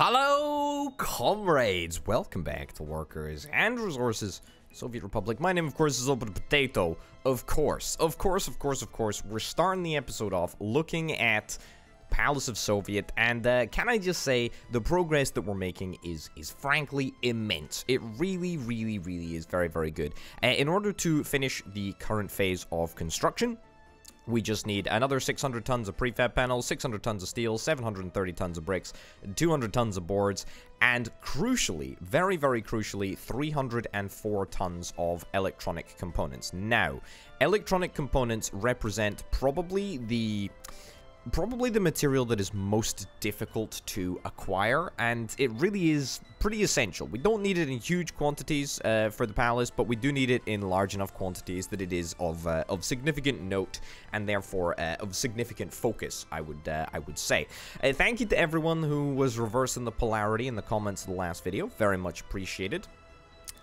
Hello, comrades! Welcome back to Workers and Resources, Soviet Republic. My name, of course, is Orbital Potato. Of course, of course, of course, of course. We're starting the episode off looking at Palace of Soviet, and uh, can I just say, the progress that we're making is, is frankly immense. It really, really, really is very, very good. Uh, in order to finish the current phase of construction, we just need another 600 tons of prefab panels, 600 tons of steel, 730 tons of bricks, 200 tons of boards, and crucially, very, very crucially, 304 tons of electronic components. Now, electronic components represent probably the probably the material that is most difficult to acquire, and it really is pretty essential. We don't need it in huge quantities uh, for the palace, but we do need it in large enough quantities that it is of uh, of significant note and therefore uh, of significant focus. I would uh, I would say. Uh, thank you to everyone who was reversing the polarity in the comments of the last video. Very much appreciated.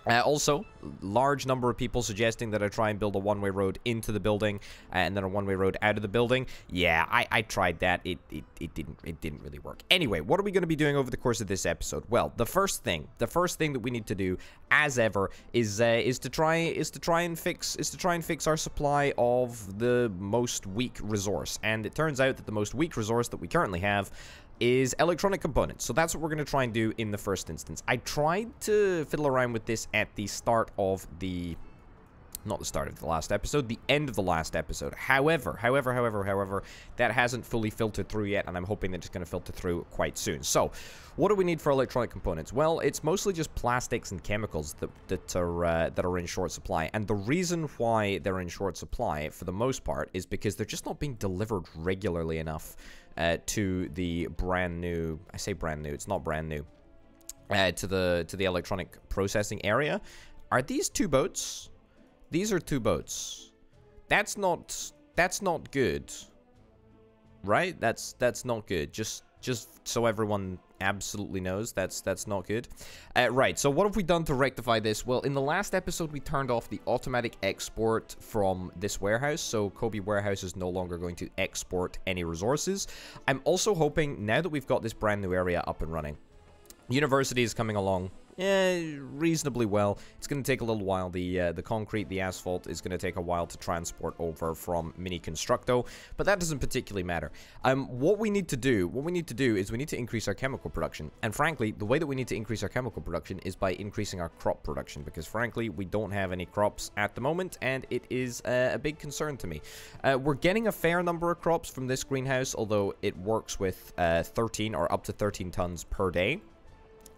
Uh, also, large number of people suggesting that I try and build a one-way road into the building uh, and then a one-way road out of the building. Yeah, I, I tried that. It, it, it didn't it didn't really work. Anyway, what are we going to be doing over the course of this episode? Well, the first thing, the first thing that we need to do, as ever, is uh, is to try is to try and fix is to try and fix our supply of the most weak resource. And it turns out that the most weak resource that we currently have is electronic components. So that's what we're going to try and do in the first instance. I tried to fiddle around with this at the start of the... Not the start of the last episode, the end of the last episode. However, however, however, however, that hasn't fully filtered through yet, and I'm hoping that it's going to filter through quite soon. So, what do we need for electronic components? Well, it's mostly just plastics and chemicals that, that are uh, that are in short supply. And the reason why they're in short supply, for the most part, is because they're just not being delivered regularly enough uh, to the brand new. I say brand new. It's not brand new. Uh, to the to the electronic processing area. Are these two boats? These are two boats. That's not that's not good. Right? That's that's not good. Just just so everyone absolutely knows that's that's not good. Uh, right, so what have we done to rectify this? Well, in the last episode, we turned off the automatic export from this warehouse, so Kobe Warehouse is no longer going to export any resources. I'm also hoping, now that we've got this brand new area up and running, University is coming along eh, reasonably well. It's going to take a little while. The uh, the concrete, the asphalt is going to take a while to transport over from Mini Constructo, but that doesn't particularly matter. Um, what we need to do, what we need to do is we need to increase our chemical production. And frankly, the way that we need to increase our chemical production is by increasing our crop production, because frankly, we don't have any crops at the moment, and it is uh, a big concern to me. Uh, we're getting a fair number of crops from this greenhouse, although it works with uh, 13 or up to 13 tons per day.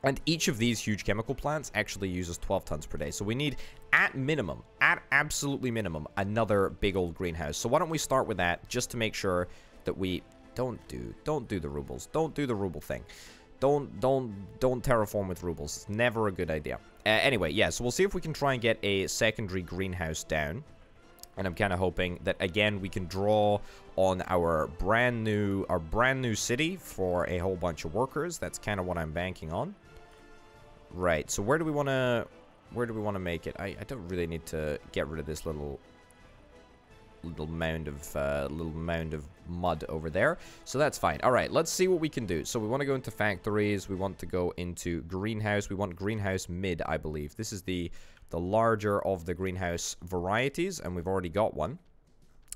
And each of these huge chemical plants actually uses 12 tons per day. So we need, at minimum, at absolutely minimum, another big old greenhouse. So why don't we start with that, just to make sure that we... Don't do, don't do the rubles. Don't do the ruble thing. Don't, don't, don't terraform with rubles. It's never a good idea. Uh, anyway, yeah, so we'll see if we can try and get a secondary greenhouse down. And I'm kind of hoping that, again, we can draw on our brand new, our brand new city for a whole bunch of workers. That's kind of what I'm banking on. Right, so where do we want to... Where do we want to make it? I, I don't really need to get rid of this little little mound of uh, little mound of mud over there. So that's fine. All right, let's see what we can do. So we want to go into factories. We want to go into greenhouse. We want greenhouse mid, I believe. This is the the larger of the greenhouse varieties, and we've already got one.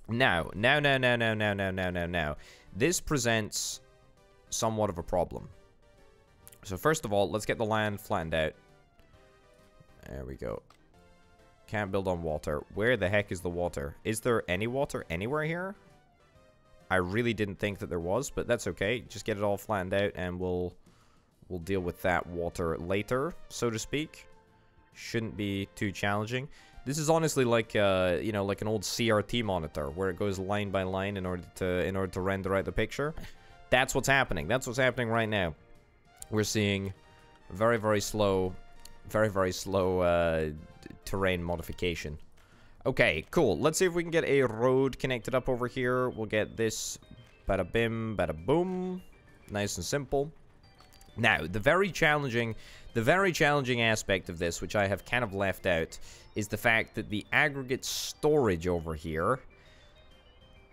Now, now, now, now, now, now, now, now, now, now. This presents somewhat of a problem. So first of all, let's get the land flattened out. There we go. Can't build on water. Where the heck is the water? Is there any water anywhere here? I really didn't think that there was, but that's okay. Just get it all flattened out and we'll we'll deal with that water later, so to speak. Shouldn't be too challenging. This is honestly like uh, you know, like an old CRT monitor where it goes line by line in order to in order to render out the picture. That's what's happening. That's what's happening right now we're seeing very, very slow, very, very slow uh, terrain modification. Okay, cool. Let's see if we can get a road connected up over here. We'll get this bada bim, bada boom. Nice and simple. Now, the very challenging, the very challenging aspect of this, which I have kind of left out, is the fact that the aggregate storage over here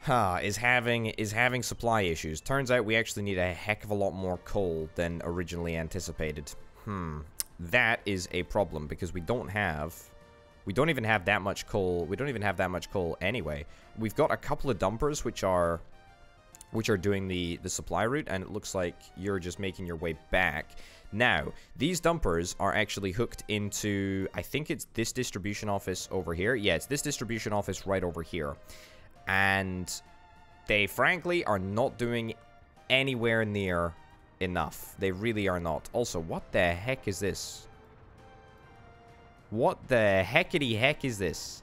huh, is having is having supply issues. Turns out we actually need a heck of a lot more coal than originally anticipated. Hmm. That is a problem because we don't have we don't even have that much coal. We don't even have that much coal anyway. We've got a couple of dumpers which are which are doing the the supply route and it looks like you're just making your way back. Now, these dumpers are actually hooked into, I think it's this distribution office over here. Yeah, it's this distribution office right over here. And they frankly are not doing anywhere near enough. They really are not. Also, what the heck is this? What the heckity heck is this?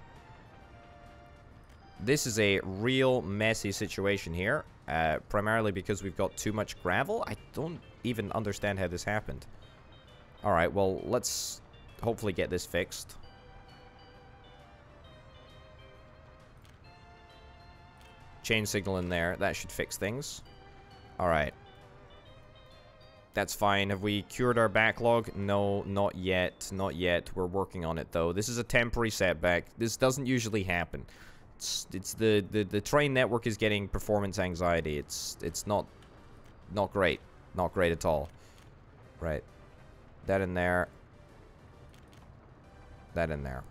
This is a real messy situation here. Uh, primarily because we've got too much gravel. I don't even understand how this happened. Alright, well, let's hopefully get this fixed. Chain signal in there. That should fix things. Alright. That's fine. Have we cured our backlog? No, not yet. Not yet. We're working on it, though. This is a temporary setback. This doesn't usually happen. It's, it's the, the, the train network is getting performance anxiety. It's it's not not great. Not great at all. Right. That in there. That in there.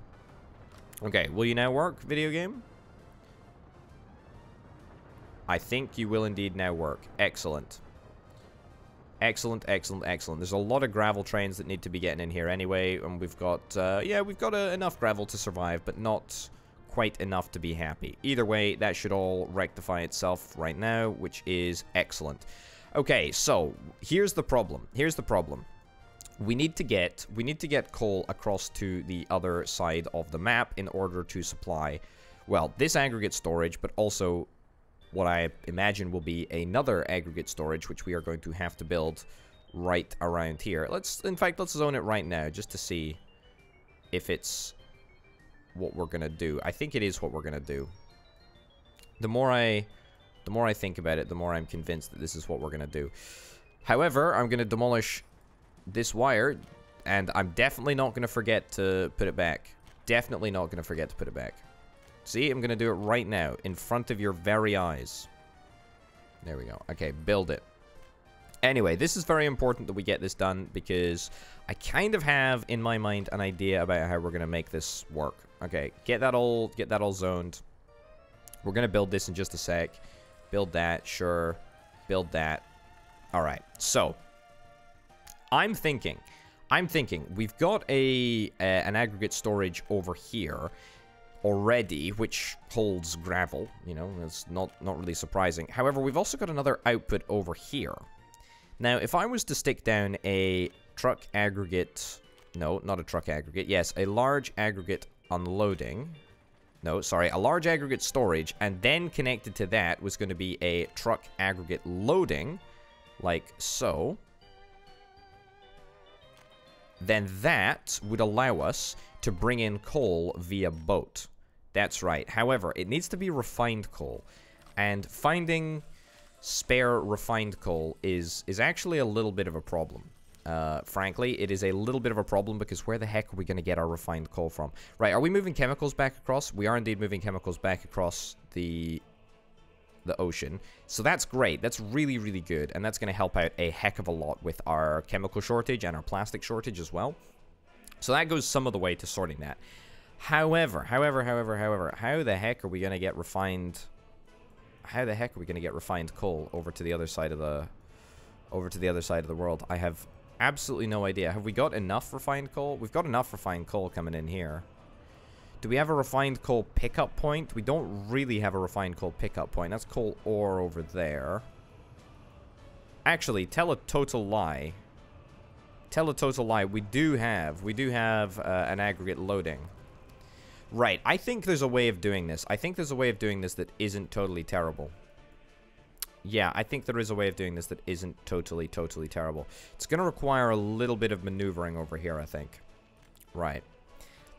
Okay, will you now work, video game? I think you will indeed now work. Excellent. Excellent, excellent, excellent. There's a lot of gravel trains that need to be getting in here anyway, and we've got, uh, yeah, we've got uh, enough gravel to survive, but not quite enough to be happy. Either way, that should all rectify itself right now, which is excellent. Okay, so here's the problem. Here's the problem. We need to get we need to get coal across to the other side of the map in order to supply well, this aggregate storage, but also what I imagine will be another aggregate storage, which we are going to have to build right around here. Let's, in fact, let's zone it right now, just to see if it's what we're gonna do. I think it is what we're gonna do. The more I, the more I think about it, the more I'm convinced that this is what we're gonna do. However, I'm gonna demolish this wire, and I'm definitely not gonna forget to put it back. Definitely not gonna forget to put it back. See, I'm gonna do it right now, in front of your very eyes. There we go. Okay, build it. Anyway, this is very important that we get this done because I kind of have in my mind an idea about how we're to make this work. Okay, get that all get that all zoned. We're to build this in just a sec. Build that, sure. Build that. All right. So, I'm thinking I'm thinking we've got a uh, an aggregate storage over here already, which holds gravel. You know, it's not not really surprising. However, we've also got another output over here. Now, if I was to stick down a truck aggregate... No, not a truck aggregate. Yes, a large aggregate unloading. No, sorry, a large aggregate storage, and then connected to that was going to be a truck aggregate loading, like so. Then that would allow us to bring in coal via boat. That's right. However, it needs to be refined coal. And finding spare refined coal is is actually a little bit of a problem. Uh, frankly, it is a little bit of a problem because where the heck are we going to get our refined coal from? Right, are we moving chemicals back across? We are indeed moving chemicals back across the the ocean. So that's great. That's really, really good. And that's going to help out a heck of a lot with our chemical shortage and our plastic shortage as well. So that goes some of the way to sorting that. However, however, however, however, how the heck are we going to get refined how the heck are we going to get refined coal over to the other side of the over to the other side of the world? I have absolutely no idea. Have we got enough refined coal? We've got enough refined coal coming in here. Do we have a refined coal pickup point? We don't really have a refined coal pickup point. That's coal ore over there. Actually, tell a total lie. Tell a total lie. We do have, we do have uh, an aggregate loading. Right, I think there's a way of doing this. I think there's a way of doing this that isn't totally terrible. Yeah, I think there is a way of doing this that isn't totally, totally terrible. It's going to require a little bit of maneuvering over here, I think. Right.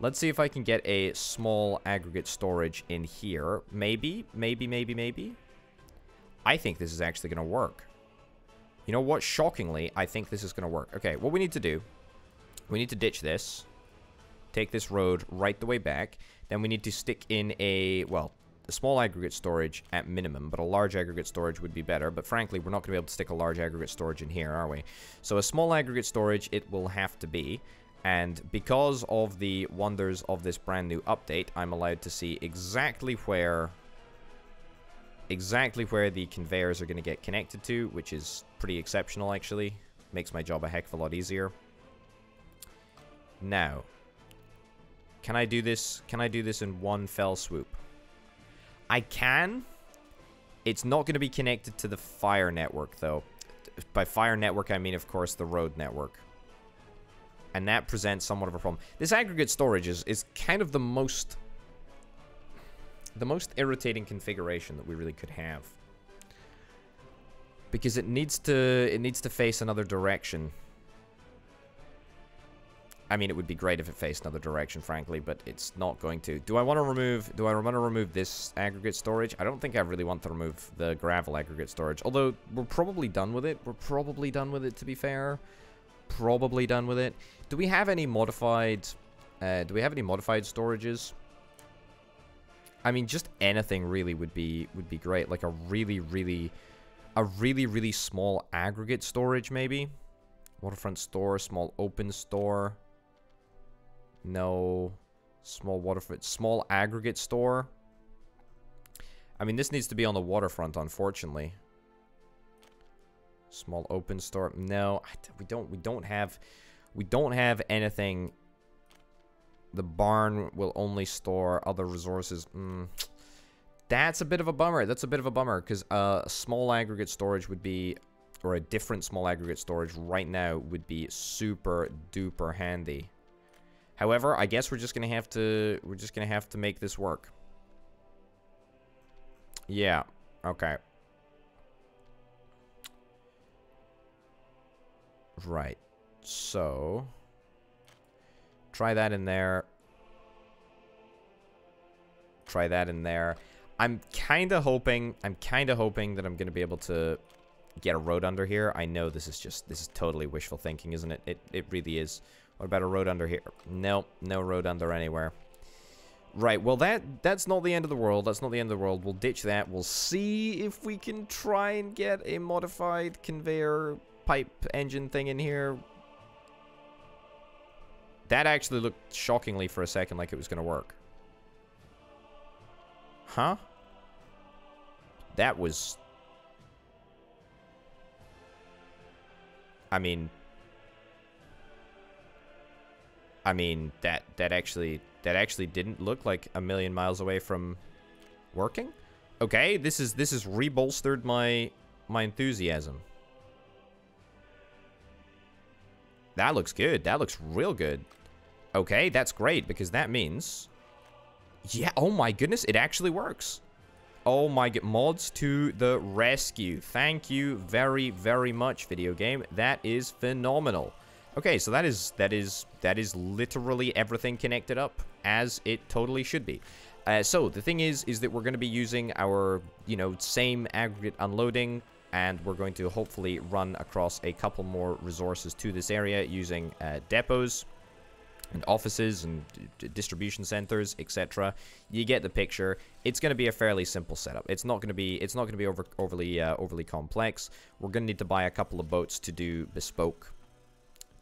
Let's see if I can get a small aggregate storage in here. Maybe, maybe, maybe, maybe. I think this is actually going to work. You know what? Shockingly, I think this is going to work. Okay, what we need to do, we need to ditch this take this road right the way back. Then we need to stick in a, well, a small aggregate storage at minimum, but a large aggregate storage would be better. But frankly, we're not going to be able to stick a large aggregate storage in here, are we? So a small aggregate storage it will have to be. And because of the wonders of this brand new update, I'm allowed to see exactly where exactly where the conveyors are going to get connected to, which is pretty exceptional actually. Makes my job a heck of a lot easier. Now, can I do this? Can I do this in one fell swoop? I can. It's not going to be connected to the fire network, though. By fire network, I mean, of course, the road network. And that presents somewhat of a problem. This aggregate storage is, is kind of the most... The most irritating configuration that we really could have. Because it needs to it needs to face another direction. I mean, it would be great if it faced another direction, frankly, but it's not going to. Do I want to remove... Do I want to remove this aggregate storage? I don't think I really want to remove the gravel aggregate storage. Although, we're probably done with it. We're probably done with it, to be fair. Probably done with it. Do we have any modified... Uh, do we have any modified storages? I mean, just anything really would be would be great. Like a really, really... A really, really small aggregate storage, maybe? Waterfront store, small open store... No. Small waterfront. Small aggregate store. I mean, this needs to be on the waterfront, unfortunately. Small open store. No, we don't. We don't have. We don't have anything. The barn will only store other resources. Mm. That's a bit of a bummer. That's a bit of a bummer because uh, a small aggregate storage would be, or a different small aggregate storage right now would be super duper handy. However, I guess we're just gonna have to we're just gonna have to make this work. Yeah. Okay. Right. So try that in there. Try that in there. I'm kind of hoping, I'm kind of hoping that I'm going to be able to get a road under here. I know this is just, this is totally wishful thinking, isn't it? It, it really is. What about a road under here? Nope, no road under anywhere. Right, well that that's not the end of the world. That's not the end of the world. We'll ditch that. We'll see if we can try and get a modified conveyor pipe engine thing in here. That actually looked shockingly for a second like it was going to work. Huh? That was... I mean, I mean, that that actually that actually didn't look like a million miles away from working. Okay, this is this is rebolstered my my enthusiasm. That looks good. That looks real good. Okay, that's great because that means yeah, oh my goodness, it actually works. Oh my god, mods to the rescue. Thank you very, very much, video game. That is phenomenal. Okay, so that is that is that is literally everything connected up as it totally should be. Uh, so the thing is, is that we're going to be using our, you know, same aggregate unloading, and we're going to hopefully run across a couple more resources to this area using uh, depots and offices and distribution centers, etc. You get the picture. It's going to be a fairly simple setup. It's not going to be it's not going to be over, overly uh, overly complex. We're going to need to buy a couple of boats to do bespoke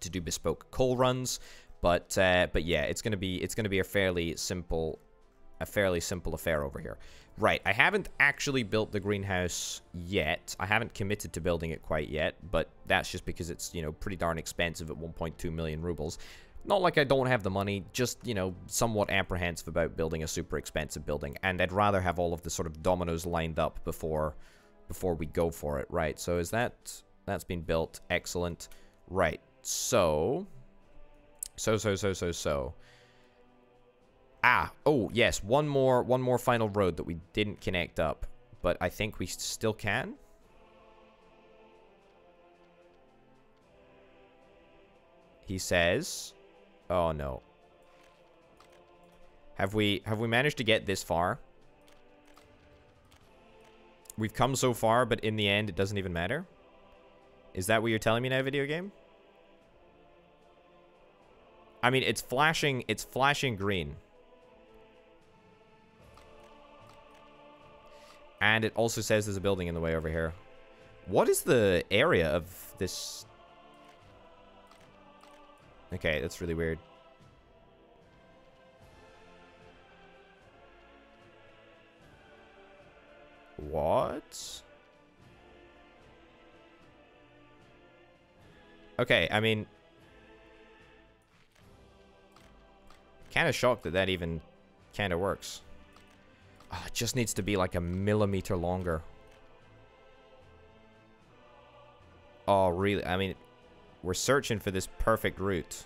to do bespoke coal runs. But uh, but yeah, it's gonna be it's gonna be a fairly simple a fairly simple affair over here. Right, I haven't actually built the greenhouse yet. I haven't committed to building it quite yet, but that's just because it's, you know, pretty darn expensive at 1.2 million rubles. Not like I don't have the money, just, you know, somewhat apprehensive about building a super expensive building. And I'd rather have all of the sort of dominoes lined up before before we go for it. Right, so is that... That's been built. Excellent. Right, so, so, so, so, so, so. Ah, oh, yes, one more, one more final road that we didn't connect up, but I think we still can. He says, oh no. Have we, have we managed to get this far? We've come so far, but in the end, it doesn't even matter? Is that what you're telling me now, video game? I mean, it's flashing, it's flashing green. And it also says there's a building in the way over here. What is the area of this? Okay, that's really weird. What? Okay, I mean... Kind of shocked that that even kind of works. Oh, it just needs to be like a millimeter longer. Oh, really? I mean, we're searching for this perfect route.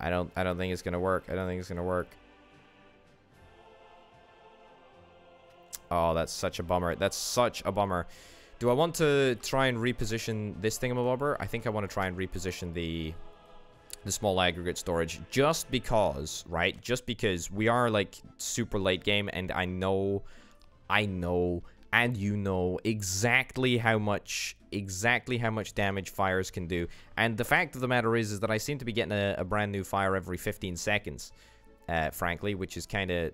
I don't I don't think it's gonna work. I don't think it's gonna work. Oh, that's such a bummer. That's such a bummer. Do I want to try and reposition this thingamabobber? I think I want to try and reposition the the small aggregate storage just because, right? Just because we are like super late game and I know, I know, and you know exactly how much, exactly how much damage fires can do. And the fact of the matter is, is that I seem to be getting a, a brand new fire every 15 seconds, uh, frankly, which is kind of,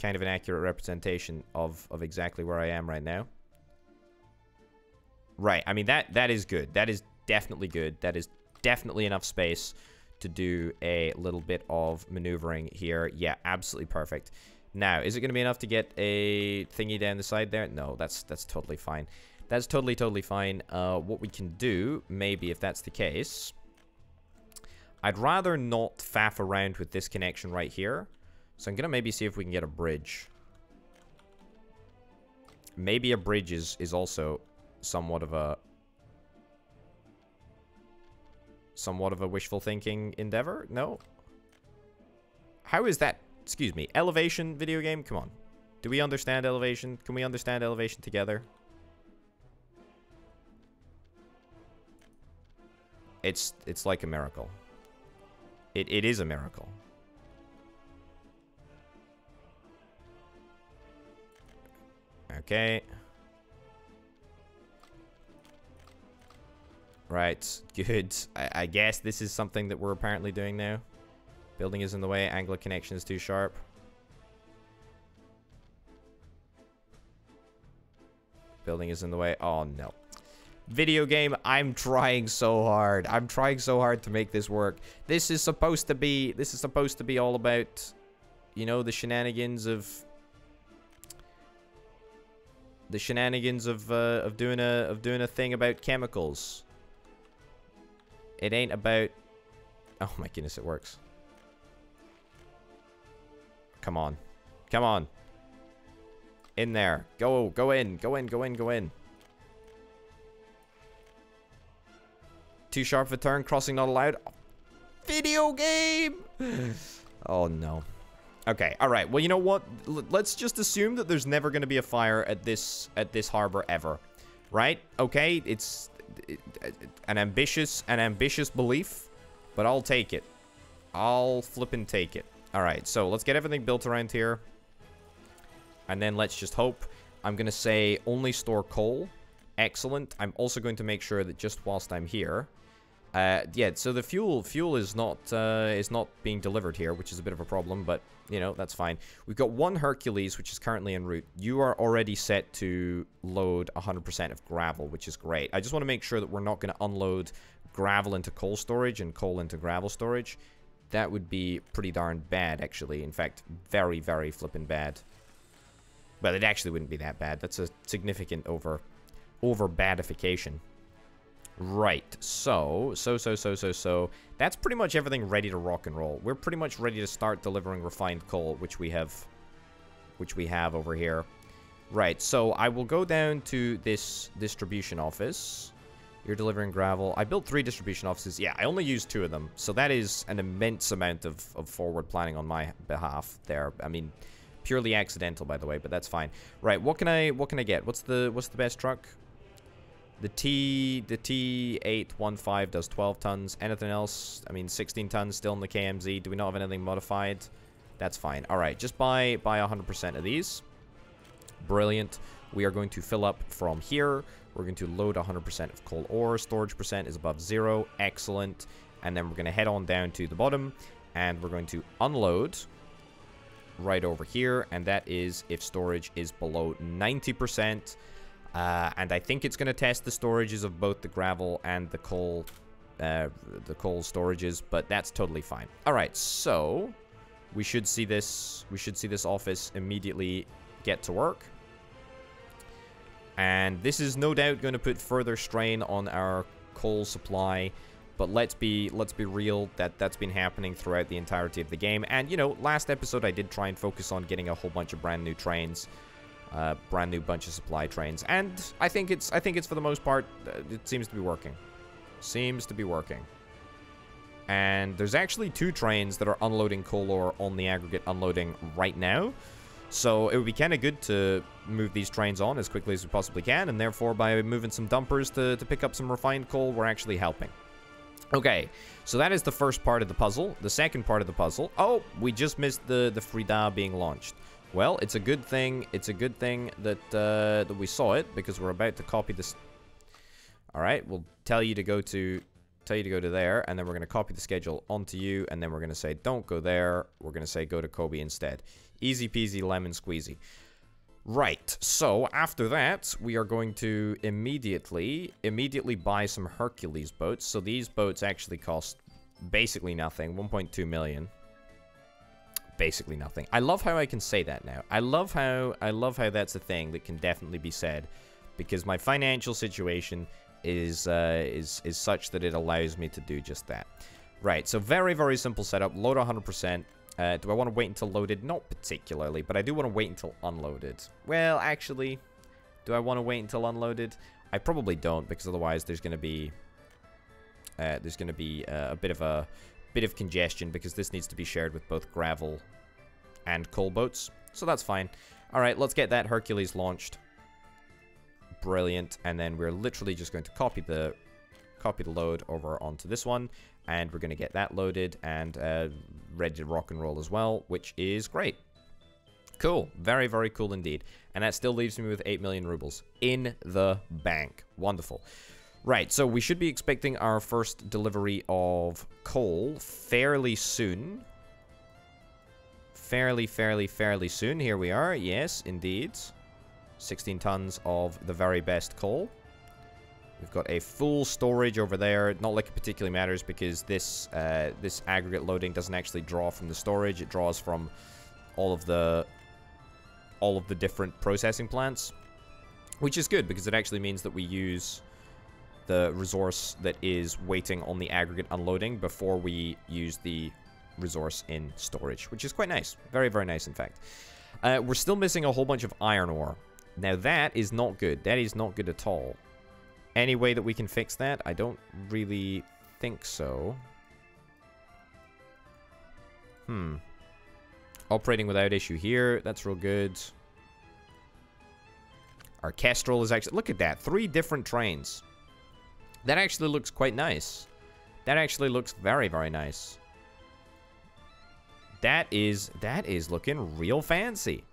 kind of an accurate representation of, of exactly where I am right now. Right, I mean, that that is good. That is definitely good. That is definitely enough space to do a little bit of maneuvering here. Yeah, absolutely perfect. Now, is it going to be enough to get a thingy down the side there? No, that's that's totally fine. That's totally, totally fine. Uh, what we can do, maybe if that's the case, I'd rather not faff around with this connection right here. So I'm going to maybe see if we can get a bridge. Maybe a bridge is, is also somewhat of a somewhat of a wishful thinking endeavor? No? How is that? Excuse me. Elevation video game? Come on. Do we understand elevation? Can we understand elevation together? It's it's like a miracle. It it is a miracle. Okay. Right, good. I, I, guess this is something that we're apparently doing now. Building is in the way, angular connection is too sharp. Building is in the way. Oh, no. Video game, I'm trying so hard. I'm trying so hard to make this work. This is supposed to be, this is supposed to be all about, you know, the shenanigans of the shenanigans of uh, of doing a of doing a thing about chemicals. It ain't about... Oh my goodness, it works. Come on. Come on. In there. Go, go in, go in, go in, go in. Too sharp of a turn, crossing not allowed. Video game! oh no. Okay, alright. Well, you know what? L let's just assume that there's never going to be a fire at this at this harbor ever. Right? Okay, it's an ambitious, an ambitious belief, but I'll take it. I'll flip and take it. All right, so let's get everything built around here. And then let's just hope. I'm going to say only store coal. Excellent. I'm also going to make sure that just whilst I'm here, uh, yeah, so the fuel fuel is not uh, is not being delivered here, which is a bit of a problem, but you know that's fine. We've got one Hercules, which is currently en route. You are already set to load 100% of gravel, which is great. I just want to make sure that we're not going to unload gravel into coal storage and coal into gravel storage. That would be pretty darn bad, actually. In fact, very, very flippin' bad. Well, it actually wouldn't be that bad. That's a significant over over badification. Right, so, so, so, so, so, so, that's pretty much everything ready to rock and roll. We're pretty much ready to start delivering refined coal, which we have, which we have over here. Right, so I will go down to this distribution office. You're delivering gravel. I built three distribution offices. Yeah, I only used two of them. So that is an immense amount of, of forward planning on my behalf there. I mean, purely accidental, by the way, but that's fine. Right, what can I what can I get? What's the what's the best truck? The T the T815 does 12 tons. Anything else? I mean, 16 tons still in the KMZ. Do we not have anything modified? That's fine. All right, just buy buy 100% of these. Brilliant. We are going to fill up from here. We're going to load 100% of coal ore. Storage percent is above zero. Excellent. and then we're going to head on down to the bottom, and we're going to unload right over here, and that is if storage is below 90%. Uh, and I think it's going to test the storages of both the gravel and the coal, uh, the coal storages, but that's totally fine. All right, so we should see this. We should see this office immediately get to work. And this is no doubt going to put further strain on our coal supply. But let's be let's be real that that's been happening throughout the entirety of the game. And you know, last episode I did try and focus on getting a whole bunch of brand new trains, uh, brand new bunch of supply trains, and I think it's I think it's for the most part uh, it seems to be working. Seems to be working. And there's actually two trains that are unloading coal ore on the aggregate unloading right now. So it would be kind of good to move these trains on as quickly as we possibly can, and therefore by moving some dumpers to, to pick up some refined coal, we're actually helping. Okay, so that is the first part of the puzzle. The second part of the puzzle... Oh, we just missed the, the Frida being launched. Well, it's a good thing. It's a good thing that, uh, that we saw it, because we're about to copy this... Alright, we'll tell you to go to tell you to go to there, and then we're going to copy the schedule onto you, and then we're going to say don't go there. We're going to say go to Kobe instead. Easy peasy lemon squeezy. Right, so after that, we are going to immediately, immediately buy some Hercules boats. So these boats actually cost basically nothing, 1.2 million. Basically nothing. I love how I can say that now. I love how, I love how that's a thing that can definitely be said. Because my financial situation is, uh, is, is such that it allows me to do just that. Right, so very, very simple setup. Load 100%. Uh, do I want to wait until loaded? Not particularly, but I do want to wait until unloaded. Well, actually, do I want to wait until unloaded? I probably don't, because otherwise there's going to be uh, there's going to be uh, a bit of a bit of congestion because this needs to be shared with both gravel and coal boats. So that's fine. All right, let's get that Hercules launched. Brilliant. And then we're literally just going to copy the copy the load over onto this one and we're going to get that loaded and uh, ready to rock and roll as well, which is great. Cool. Very, very cool indeed. And that still leaves me with 8 million rubles in the bank. Wonderful. Right, so we should be expecting our first delivery of coal fairly soon. Fairly, fairly, fairly soon. Here we are. Yes, indeed. 16 tons of the very best coal. We've got a full storage over there. Not like it particularly matters because this uh, this aggregate loading doesn't actually draw from the storage. It draws from all of the all of the different processing plants, which is good because it actually means that we use the resource that is waiting on the aggregate unloading before we use the resource in storage, which is quite nice. Very, very nice, in fact. Uh, we're still missing a whole bunch of iron ore. Now, that is not good. That is not good at all. Any way that we can fix that? I don't really think so. Hmm. Operating without issue here. That's real good. Our Kestrel is actually... Look at that. Three different trains. That actually looks quite nice. That actually looks very, very nice. That is... That is looking real fancy.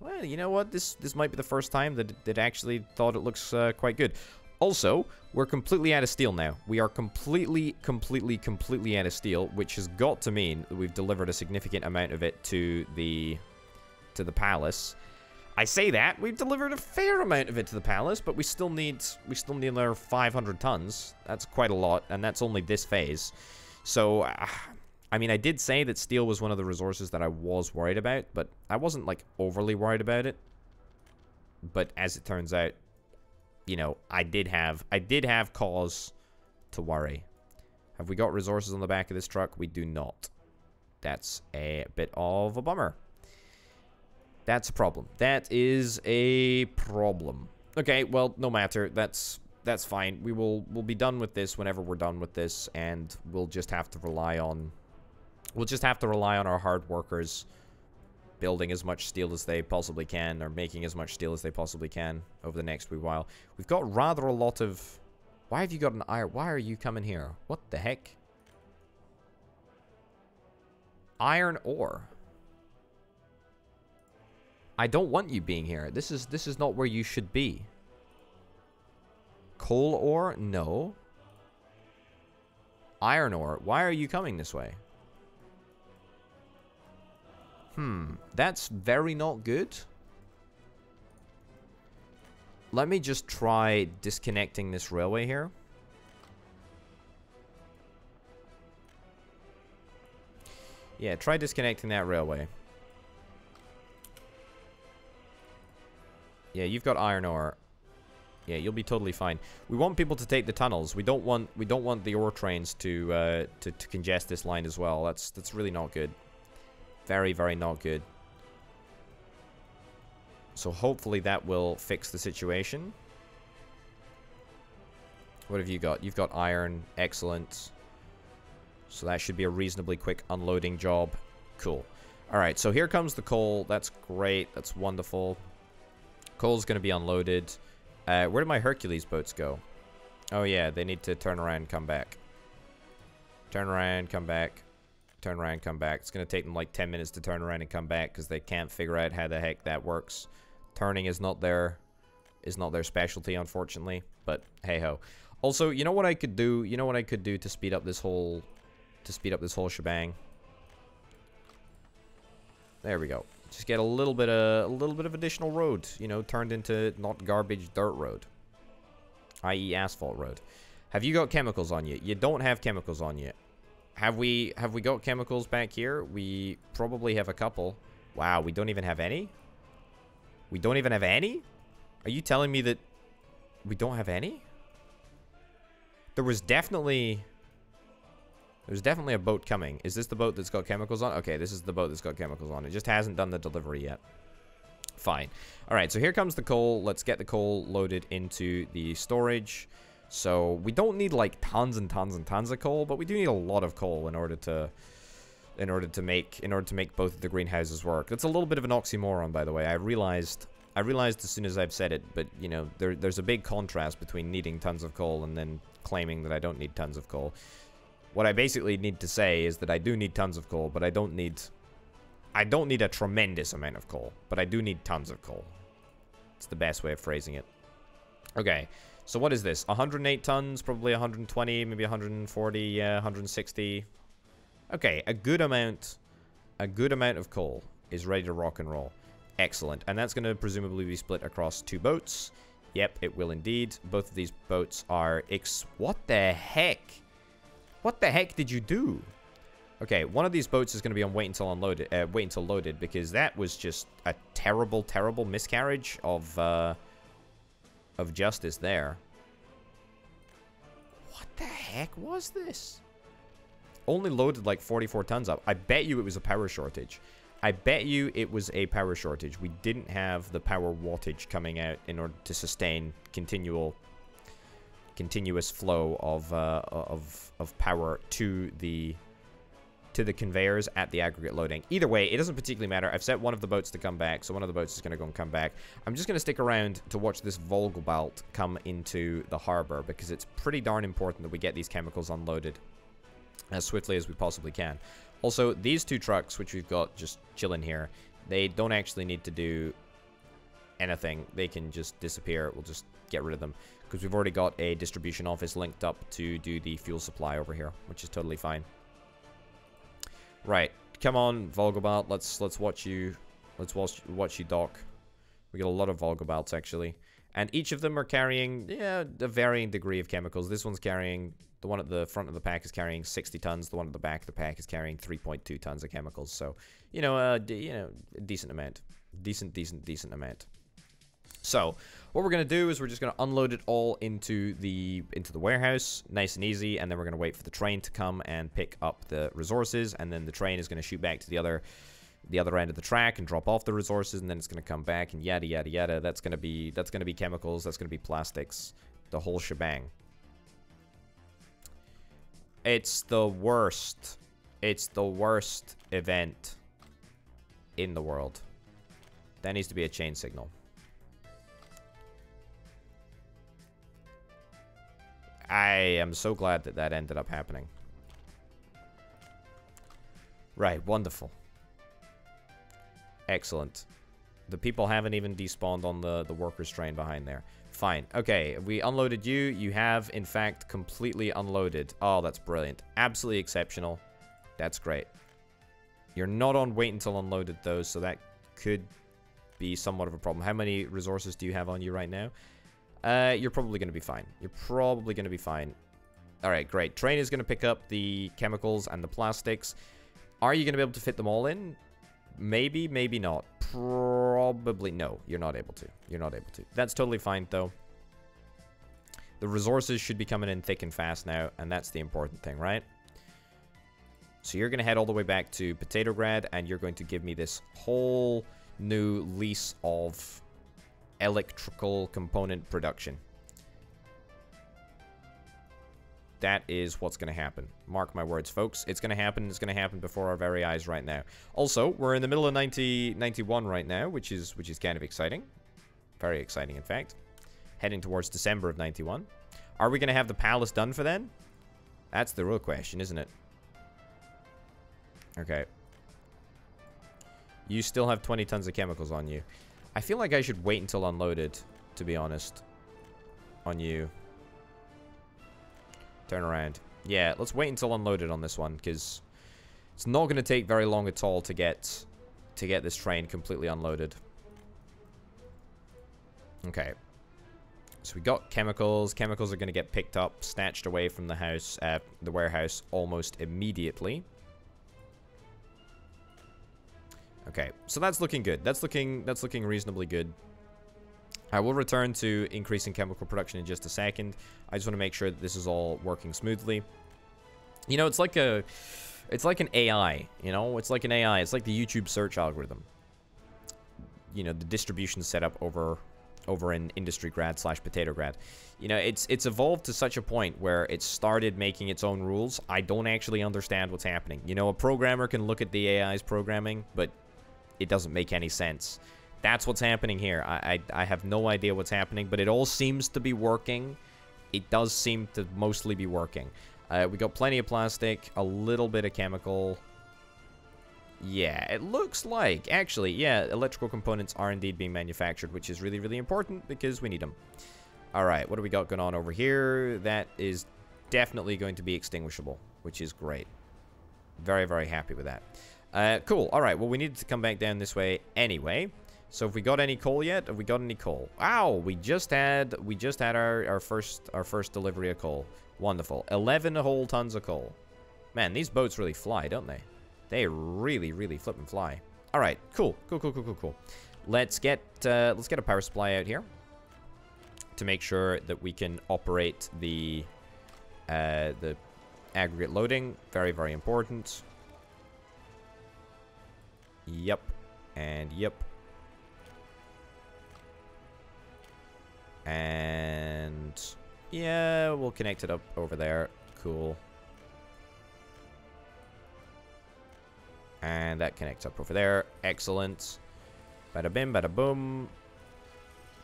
Well, you know what? This this might be the first time that that actually thought it looks uh, quite good. Also, we're completely out of steel now. We are completely, completely, completely out of steel, which has got to mean that we've delivered a significant amount of it to the to the palace. I say that we've delivered a fair amount of it to the palace, but we still need we still need another 500 tons. That's quite a lot, and that's only this phase. So, uh, I mean, I did say that steel was one of the resources that I was worried about, but I wasn't like overly worried about it. But as it turns out, you know, I did have I did have cause to worry. Have we got resources on the back of this truck? We do not. That's a bit of a bummer. That's a problem. That is a problem. Okay, well, no matter. That's that's fine. We will we'll be done with this whenever we're done with this, and we'll just have to rely on we'll just have to rely on our hard workers building as much steel as they possibly can, or making as much steel as they possibly can over the next wee while. We've got rather a lot of... Why have you got an iron? Why are you coming here? What the heck? Iron ore. I don't want you being here. This is this is not where you should be. Coal ore? No. Iron ore. Why are you coming this way? Hmm. That's very not good. Let me just try disconnecting this railway here. Yeah, try disconnecting that railway. Yeah, you've got iron ore. Yeah, you'll be totally fine. We want people to take the tunnels. We don't want we don't want the ore trains to uh, to, to congest this line as well. That's that's really not good. Very very not good. So hopefully that will fix the situation. What have you got? You've got iron. Excellent. So that should be a reasonably quick unloading job. Cool. Alright, so here comes the coal. That's great. That's wonderful. Coal's going to be unloaded. Uh, where did my Hercules boats go? Oh, yeah. They need to turn around and come back. Turn around, come back. Turn around, come back. It's going to take them like 10 minutes to turn around and come back because they can't figure out how the heck that works. Turning is not their is not their specialty, unfortunately. But hey-ho. Also, you know what I could do? You know what I could do to speed up this whole to speed up this whole shebang? There we go. Just get a little bit of a little bit of additional road, you know, turned into not garbage dirt road, i.e. asphalt road. Have you got chemicals on you? You don't have chemicals on you. Have we have we got chemicals back here? We probably have a couple. Wow, we don't even have any? We don't even have any? Are you telling me that we don't have any? There was definitely there's definitely a boat coming. Is this the boat that's got chemicals on? Okay, this is the boat that's got chemicals on. It just hasn't done the delivery yet. Fine. All right, so here comes the coal. Let's get the coal loaded into the storage. So we don't need like tons and tons and tons of coal, but we do need a lot of coal in order to in order to make in order to make both of the greenhouses work. That's a little bit of an oxymoron, by the way. I realized I realized as soon as I've said it, but you know, there, there's a big contrast between needing tons of coal and then claiming that I don't need tons of coal. What I basically need to say is that I do need tons of coal, but I don't need... I don't need a tremendous amount of coal, but I do need tons of coal. It's the best way of phrasing it. Okay, so what is this? 108 tons, probably 120, maybe 140, yeah, 160. Okay, a good amount, a good amount of coal is ready to rock and roll. Excellent. And that's going to presumably be split across two boats. Yep, it will indeed. Both of these boats are... Ex what the heck? What the heck did you do? Okay, one of these boats is going to be on wait until unloaded, uh, wait until loaded, because that was just a terrible, terrible miscarriage of, uh, of justice there. What the heck was this? Only loaded like 44 tons up. I bet you it was a power shortage. I bet you it was a power shortage. We didn't have the power wattage coming out in order to sustain continual continuous flow of uh, of of power to the to the conveyors at the aggregate loading. Either way, it doesn't particularly matter. I've set one of the boats to come back, so one of the boats is going to go and come back. I'm just going to stick around to watch this Volgobalt come into the harbor, because it's pretty darn important that we get these chemicals unloaded as swiftly as we possibly can. Also, these two trucks, which we've got just chilling here, they don't actually need to do anything. They can just disappear. We'll just get rid of them because we've already got a distribution office linked up to do the fuel supply over here, which is totally fine. Right, come on, Volgobalt. Let's let's watch you. Let's watch watch you dock. We get a lot of Volgobalts actually, and each of them are carrying yeah a varying degree of chemicals. This one's carrying the one at the front of the pack is carrying 60 tons. The one at the back of the pack is carrying 3.2 tons of chemicals. So you know, uh, you know, a decent amount, decent, decent, decent amount. So what we're going to do is we're just going to unload it all into the into the warehouse, nice and easy, and then we're going to wait for the train to come and pick up the resources, and then the train is going to shoot back to the other the other end of the track and drop off the resources, and then it's going to come back and yada yada yada. That's going to be that's going to be chemicals, that's going to be plastics, the whole shebang. It's the worst. It's the worst event in the world. That needs to be a chain signal. I am so glad that that ended up happening. Right, wonderful. Excellent. The people haven't even despawned on the, the workers train behind there. Fine. Okay, we unloaded you. You have, in fact, completely unloaded. Oh, that's brilliant. Absolutely exceptional. That's great. You're not on wait until unloaded, though, so that could be somewhat of a problem. How many resources do you have on you right now? Uh, you're probably going to be fine. You're probably going to be fine. All right, great. Train is going to pick up the chemicals and the plastics. Are you going to be able to fit them all in? Maybe, maybe not. Probably no. You're not able to. You're not able to. That's totally fine, though. The resources should be coming in thick and fast now, and that's the important thing, right? So you're going to head all the way back to Potatograd, and you're going to give me this whole new lease of electrical component production. That is what's going to happen. Mark my words, folks. It's going to happen. It's going to happen before our very eyes right now. Also, we're in the middle of 1991 right now, which is which is kind of exciting. Very exciting, in fact. Heading towards December of 91. Are we going to have the palace done for then? That's the real question, isn't it? Okay. You still have 20 tons of chemicals on you. I feel like I should wait until unloaded, to be honest. On you. Turn around. Yeah, let's wait until unloaded on this one, because it's not going to take very long at all to get to get this train completely unloaded. Okay. So we got chemicals. Chemicals are going to get picked up, snatched away from the house, uh, the warehouse almost immediately. Okay, so that's looking good. That's looking that's looking reasonably good. I will return to increasing chemical production in just a second. I just want to make sure that this is all working smoothly. You know, it's like a it's like an AI, you know? It's like an AI. It's like the YouTube search algorithm. You know, the distribution setup over over in industry grad slash Potatograd. You know, it's it's evolved to such a point where it started making its own rules. I don't actually understand what's happening. You know, a programmer can look at the AI's programming, but it doesn't make any sense. That's what's happening here. I, I, I have no idea what's happening, but it all seems to be working. It does seem to mostly be working. Uh, we got plenty of plastic, a little bit of chemical. Yeah, it looks like, actually, yeah, electrical components are indeed being manufactured, which is really, really important because we need them. Alright, what do we got going on over here? That is definitely going to be extinguishable, which is great. Very, very happy with that. Uh, cool. All right. Well, we needed to come back down this way anyway. So, have we got any coal yet? Have we got any coal? Wow, we just had we just had our our first our first delivery of coal. Wonderful. Eleven whole tons of coal. Man, these boats really fly, don't they? They really, really flip and fly. All right. Cool. Cool. Cool. Cool. Cool. Cool. Let's get uh, let's get a power supply out here to make sure that we can operate the uh, the aggregate loading. Very, very important. Yep. And yep. And yeah, we'll connect it up over there. Cool. And that connects up over there. Excellent. Bada bim, bada boom.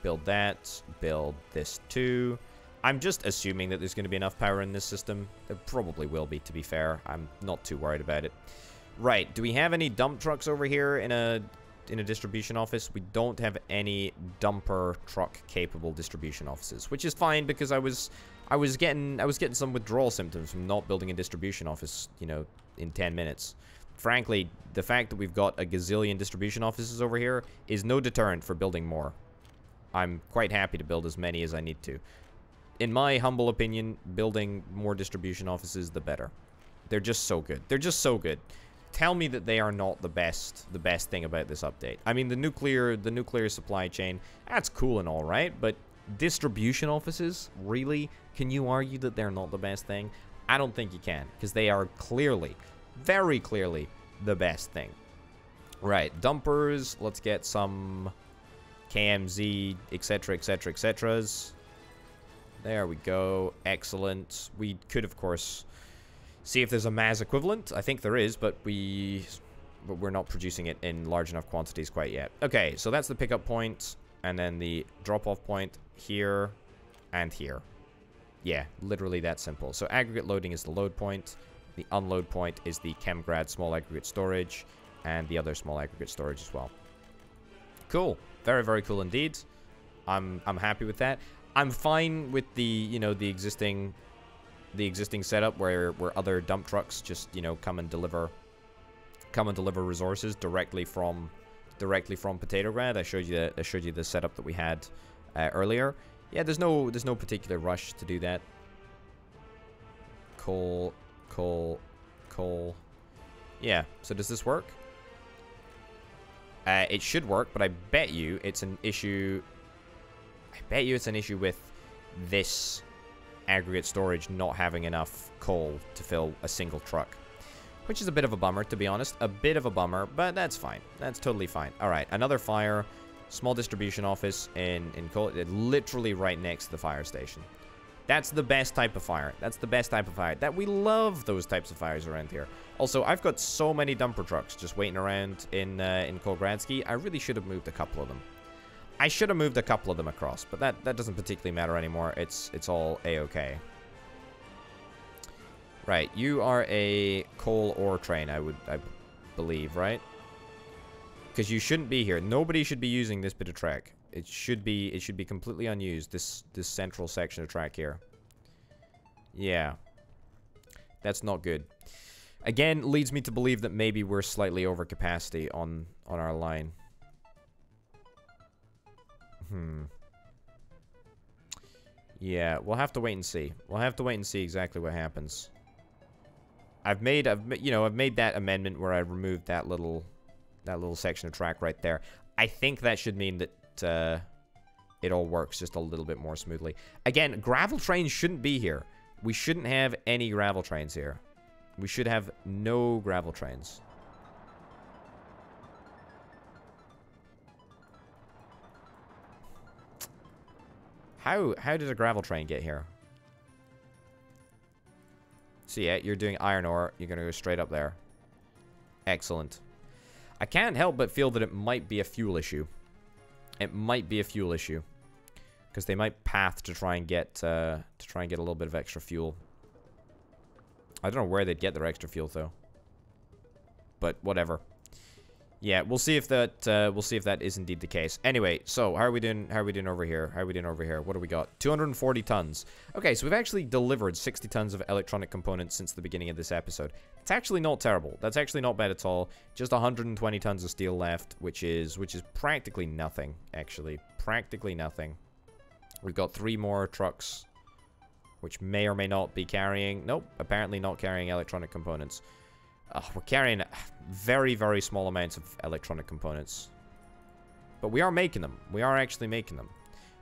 Build that. Build this too. I'm just assuming that there's going to be enough power in this system. There probably will be, to be fair. I'm not too worried about it. Right. Do we have any dump trucks over here in a in a distribution office? We don't have any dumper truck capable distribution offices, which is fine because I was I was getting I was getting some withdrawal symptoms from not building a distribution office, you know, in 10 minutes. Frankly, the fact that we've got a gazillion distribution offices over here is no deterrent for building more. I'm quite happy to build as many as I need to. In my humble opinion, building more distribution offices, the better. They're just so good. They're just so good tell me that they are not the best the best thing about this update. I mean, the nuclear the nuclear supply chain, that's cool and all, right? But distribution offices, really? Can you argue that they're not the best thing? I don't think you can, because they are clearly, very clearly, the best thing. Right, dumpers, let's get some KMZ, etc, etc, etc's. There we go, excellent. We could, of course, see if there's a Maz equivalent. I think there is, but we but we're not producing it in large enough quantities quite yet. Okay, so that's the pickup point, and then the drop-off point here and here. Yeah, literally that simple. So aggregate loading is the load point. The unload point is the Chemgrad small aggregate storage, and the other small aggregate storage as well. Cool. Very, very cool indeed. I'm I'm happy with that. I'm fine with the, you know, the existing the existing setup where where other dump trucks just, you know, come and deliver come and deliver resources directly from directly from Potatograd. I showed you the, I showed you the setup that we had uh, earlier. Yeah, there's no there's no particular rush to do that. Coal, coal, coal. Yeah. So does this work? Uh, it should work, but I bet you it's an issue. I bet you it's an issue with this aggregate storage not having enough coal to fill a single truck. Which is a bit of a bummer, to be honest. A bit of a bummer, but that's fine. That's totally fine. All right, another fire. Small distribution office in, in coal. Literally right next to the fire station. That's the best type of fire. That's the best type of fire. That we love those types of fires around here. Also, I've got so many dumper trucks just waiting around in uh, in Kolgradsky. I really should have moved a couple of them. I should have moved a couple of them across, but that that doesn't particularly matter anymore. It's it's all a-okay. Right, you are a coal ore train, I would I believe, right? Because you shouldn't be here. Nobody should be using this bit of track. It should be it should be completely unused. This this central section of track here. Yeah. That's not good. Again, leads me to believe that maybe we're slightly over capacity on on our line. Hmm. Yeah, we'll have to wait and see. We'll have to wait and see exactly what happens. I've made, I've, you know, I've made that amendment where I removed that little, that little section of track right there. I think that should mean that uh, it all works just a little bit more smoothly. Again, gravel trains shouldn't be here. We shouldn't have any gravel trains here. We should have no gravel trains. How how did a gravel train get here? So yeah, you're doing iron ore. You're going to go straight up there. Excellent. I can't help but feel that it might be a fuel issue. It might be a fuel issue. Because they might path to try and get uh, to try and get a little bit of extra fuel. I don't know where they'd get their extra fuel though. But whatever. Yeah, we'll see if that uh, we'll see if that is indeed the case. Anyway, so how are we doing? How are we doing over here? How are we doing over here? What do we got? 240 tons. Okay, so we've actually delivered 60 tons of electronic components since the beginning of this episode. It's actually not terrible. That's actually not bad at all. Just 120 tons of steel left, which is which is practically nothing. Actually, practically nothing. We've got three more trucks, which may or may not be carrying. Nope, apparently not carrying electronic components. We're carrying very, very small amounts of electronic components. But we are making them. We are actually making them.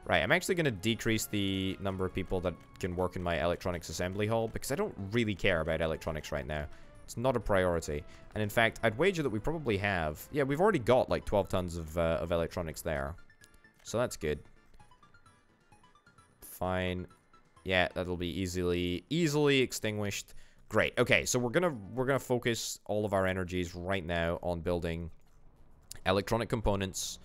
Right, I'm actually going to decrease the number of people that can work in my electronics assembly hall because I don't really care about electronics right now. It's not a priority. And in fact, I'd wager that we probably have... Yeah, we've already got like 12 tons of, uh, of electronics there. So that's good. Fine. Yeah, that'll be easily, easily extinguished. Great. Okay, so we're gonna we're gonna focus all of our energies right now on building electronic components,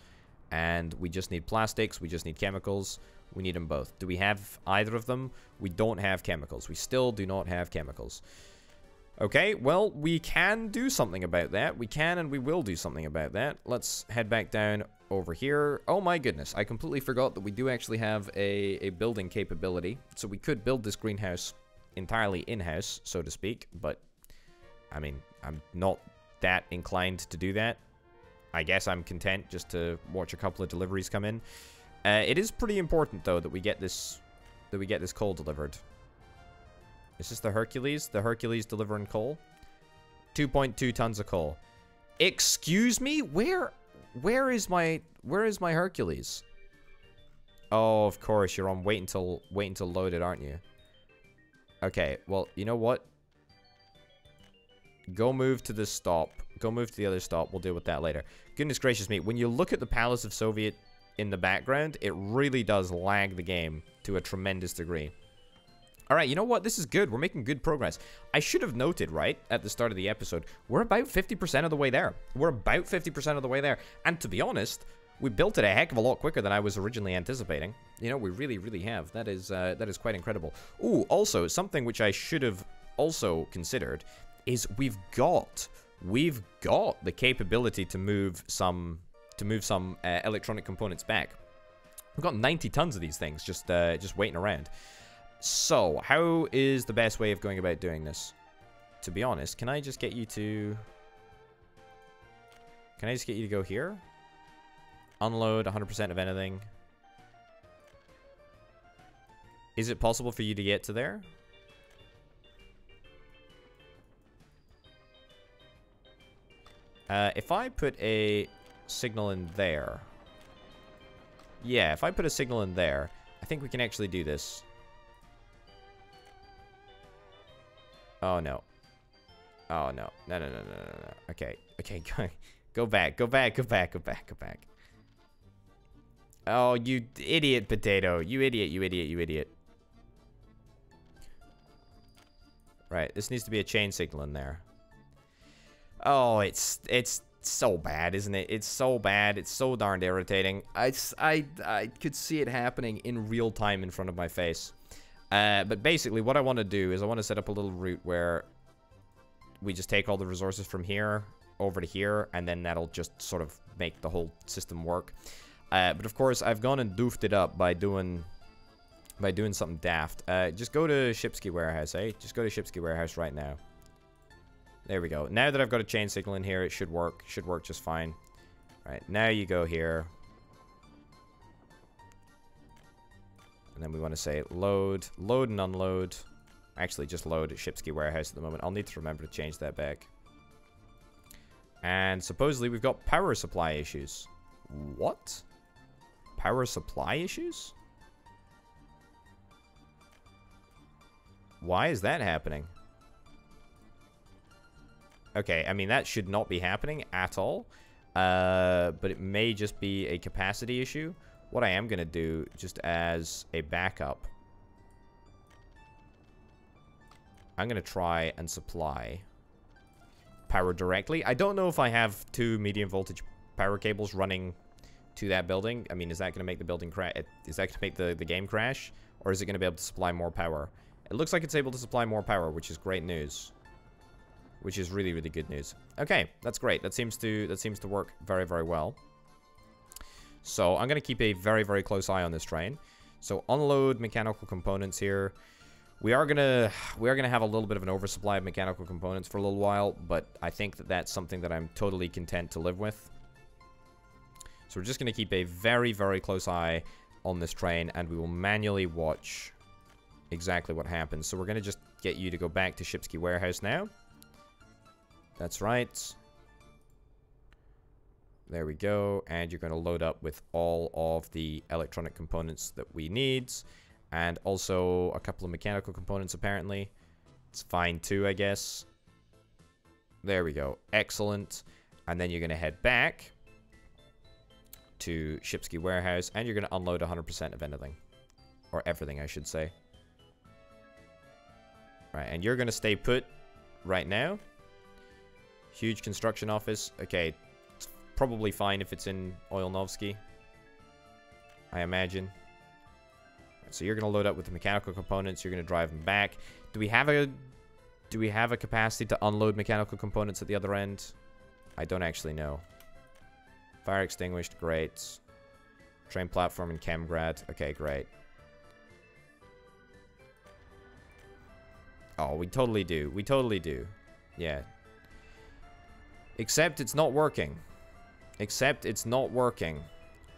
and we just need plastics. We just need chemicals. We need them both. Do we have either of them? We don't have chemicals. We still do not have chemicals. Okay, well, we can do something about that. We can and we will do something about that. Let's head back down over here. Oh my goodness, I completely forgot that we do actually have a, a building capability. So we could build this greenhouse entirely in-house, so to speak, but I mean, I'm not that inclined to do that. I guess I'm content just to watch a couple of deliveries come in. Uh, it is pretty important though that we get this that we get this coal delivered. Is this the Hercules? The Hercules delivering coal? 2.2 tons of coal. Excuse me? Where where is my where is my Hercules? Oh, of course, you're on wait until wait until loaded, aren't you? Okay, well, you know what? Go move to the stop. Go move to the other stop. We'll deal with that later. Goodness gracious me. When you look at the Palace of Soviet in the background, it really does lag the game to a tremendous degree. Alright, you know what? This is good. We're making good progress. I should have noted, right, at the start of the episode, we're about 50% of the way there. We're about 50% of the way there. And to be honest, we built it a heck of a lot quicker than I was originally anticipating. You know, we really, really have. That is, uh, that is quite incredible. Ooh, also, something which I should have also considered is we've got, we've got the capability to move some, to move some uh, electronic components back. We've got 90 tons of these things just uh, just waiting around. So, how is the best way of going about doing this? To be honest, can I just get you to... Can I just get you to go here? Unload 100% of anything. Is it possible for you to get to there? Uh, if I put a signal in there... Yeah, if I put a signal in there, I think we can actually do this. Oh, no. Oh, no. No, no, no, no, no, no. Okay. Okay, go, go back. Go back. Go back. Go back. Go back. Oh, you idiot potato. You idiot. You idiot. You idiot. Right. This needs to be a chain signal in there. Oh, it's it's so bad, isn't it? It's so bad. It's so darned irritating. I, I, I could see it happening in real time in front of my face. Uh, but basically, what I want to do is I want to set up a little route where we just take all the resources from here over to here, and then that'll just sort of make the whole system work. Uh, but of course, I've gone and doofed it up by doing by doing something daft. Uh, just go to Shipsky Warehouse, eh? Just go to Shipsky Warehouse right now. There we go. Now that I've got a chain signal in here, it should work. Should work just fine. Right, now you go here. And then we want to say load, load and unload. Actually, just load at Shipsky Warehouse at the moment. I'll need to remember to change that back. And supposedly we've got power supply issues. What? Power supply issues? Why is that happening? Okay, I mean, that should not be happening at all. Uh, but it may just be a capacity issue. What I am going to do, just as a backup, I'm going to try and supply power directly. I don't know if I have two medium voltage power cables running to that building. I mean, is that going to make the building crash? Is that going to make the, the game crash? Or is it going to be able to supply more power? It looks like it's able to supply more power, which is great news. Which is really, really good news. Okay, that's great. That seems to that seems to work very, very well. So I'm going to keep a very, very close eye on this train. So unload mechanical components here. We are gonna we are gonna have a little bit of an oversupply of mechanical components for a little while, but I think that that's something that I'm totally content to live with. So we're just gonna keep a very, very close eye on this train, and we will manually watch exactly what happens. So we're going to just get you to go back to Shipsky Warehouse now. That's right. There we go. And you're going to load up with all of the electronic components that we need. And also a couple of mechanical components, apparently. It's fine too, I guess. There we go. Excellent. And then you're going to head back to Shipsky Warehouse. And you're going to unload 100% of anything. Or everything, I should say. Right, and you're going to stay put right now. Huge construction office. Okay, it's probably fine if it's in Oilnovsky. I imagine. So you're going to load up with the mechanical components. You're going to drive them back. Do we have a... Do we have a capacity to unload mechanical components at the other end? I don't actually know. Fire extinguished. Great. Train platform in Chemgrad. Okay, great. Oh, we totally do. We totally do. Yeah. Except it's not working. Except it's not working.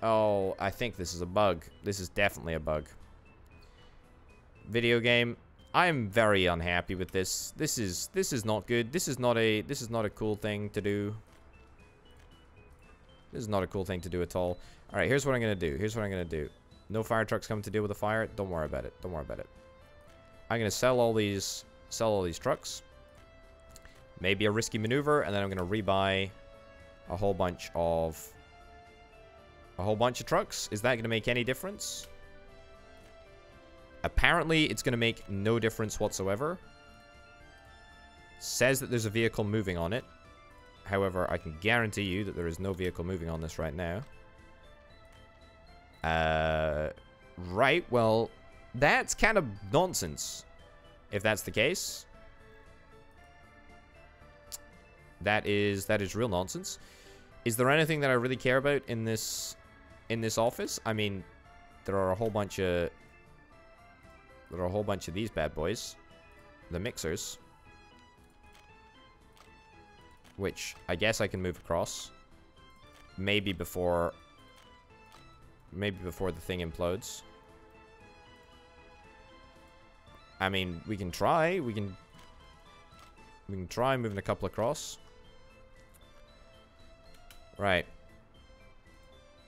Oh, I think this is a bug. This is definitely a bug. Video game. I am very unhappy with this. This is this is not good. This is not a this is not a cool thing to do. This is not a cool thing to do at all. All right, here's what I'm gonna do. Here's what I'm gonna do. No fire trucks coming to deal with the fire. Don't worry about it. Don't worry about it. I'm going to sell all these sell all these trucks. Maybe a risky maneuver, and then I'm going to rebuy a whole bunch of a whole bunch of trucks. Is that going to make any difference? Apparently, it's going to make no difference whatsoever. Says that there's a vehicle moving on it. However, I can guarantee you that there is no vehicle moving on this right now. Uh, right, well, that's kind of nonsense. If that's the case. That is that is real nonsense. Is there anything that I really care about in this in this office? I mean, there are a whole bunch of there are a whole bunch of these bad boys. The mixers. Which I guess I can move across. Maybe before maybe before the thing implodes. I mean, we can try. We can we can try moving a couple across. Right.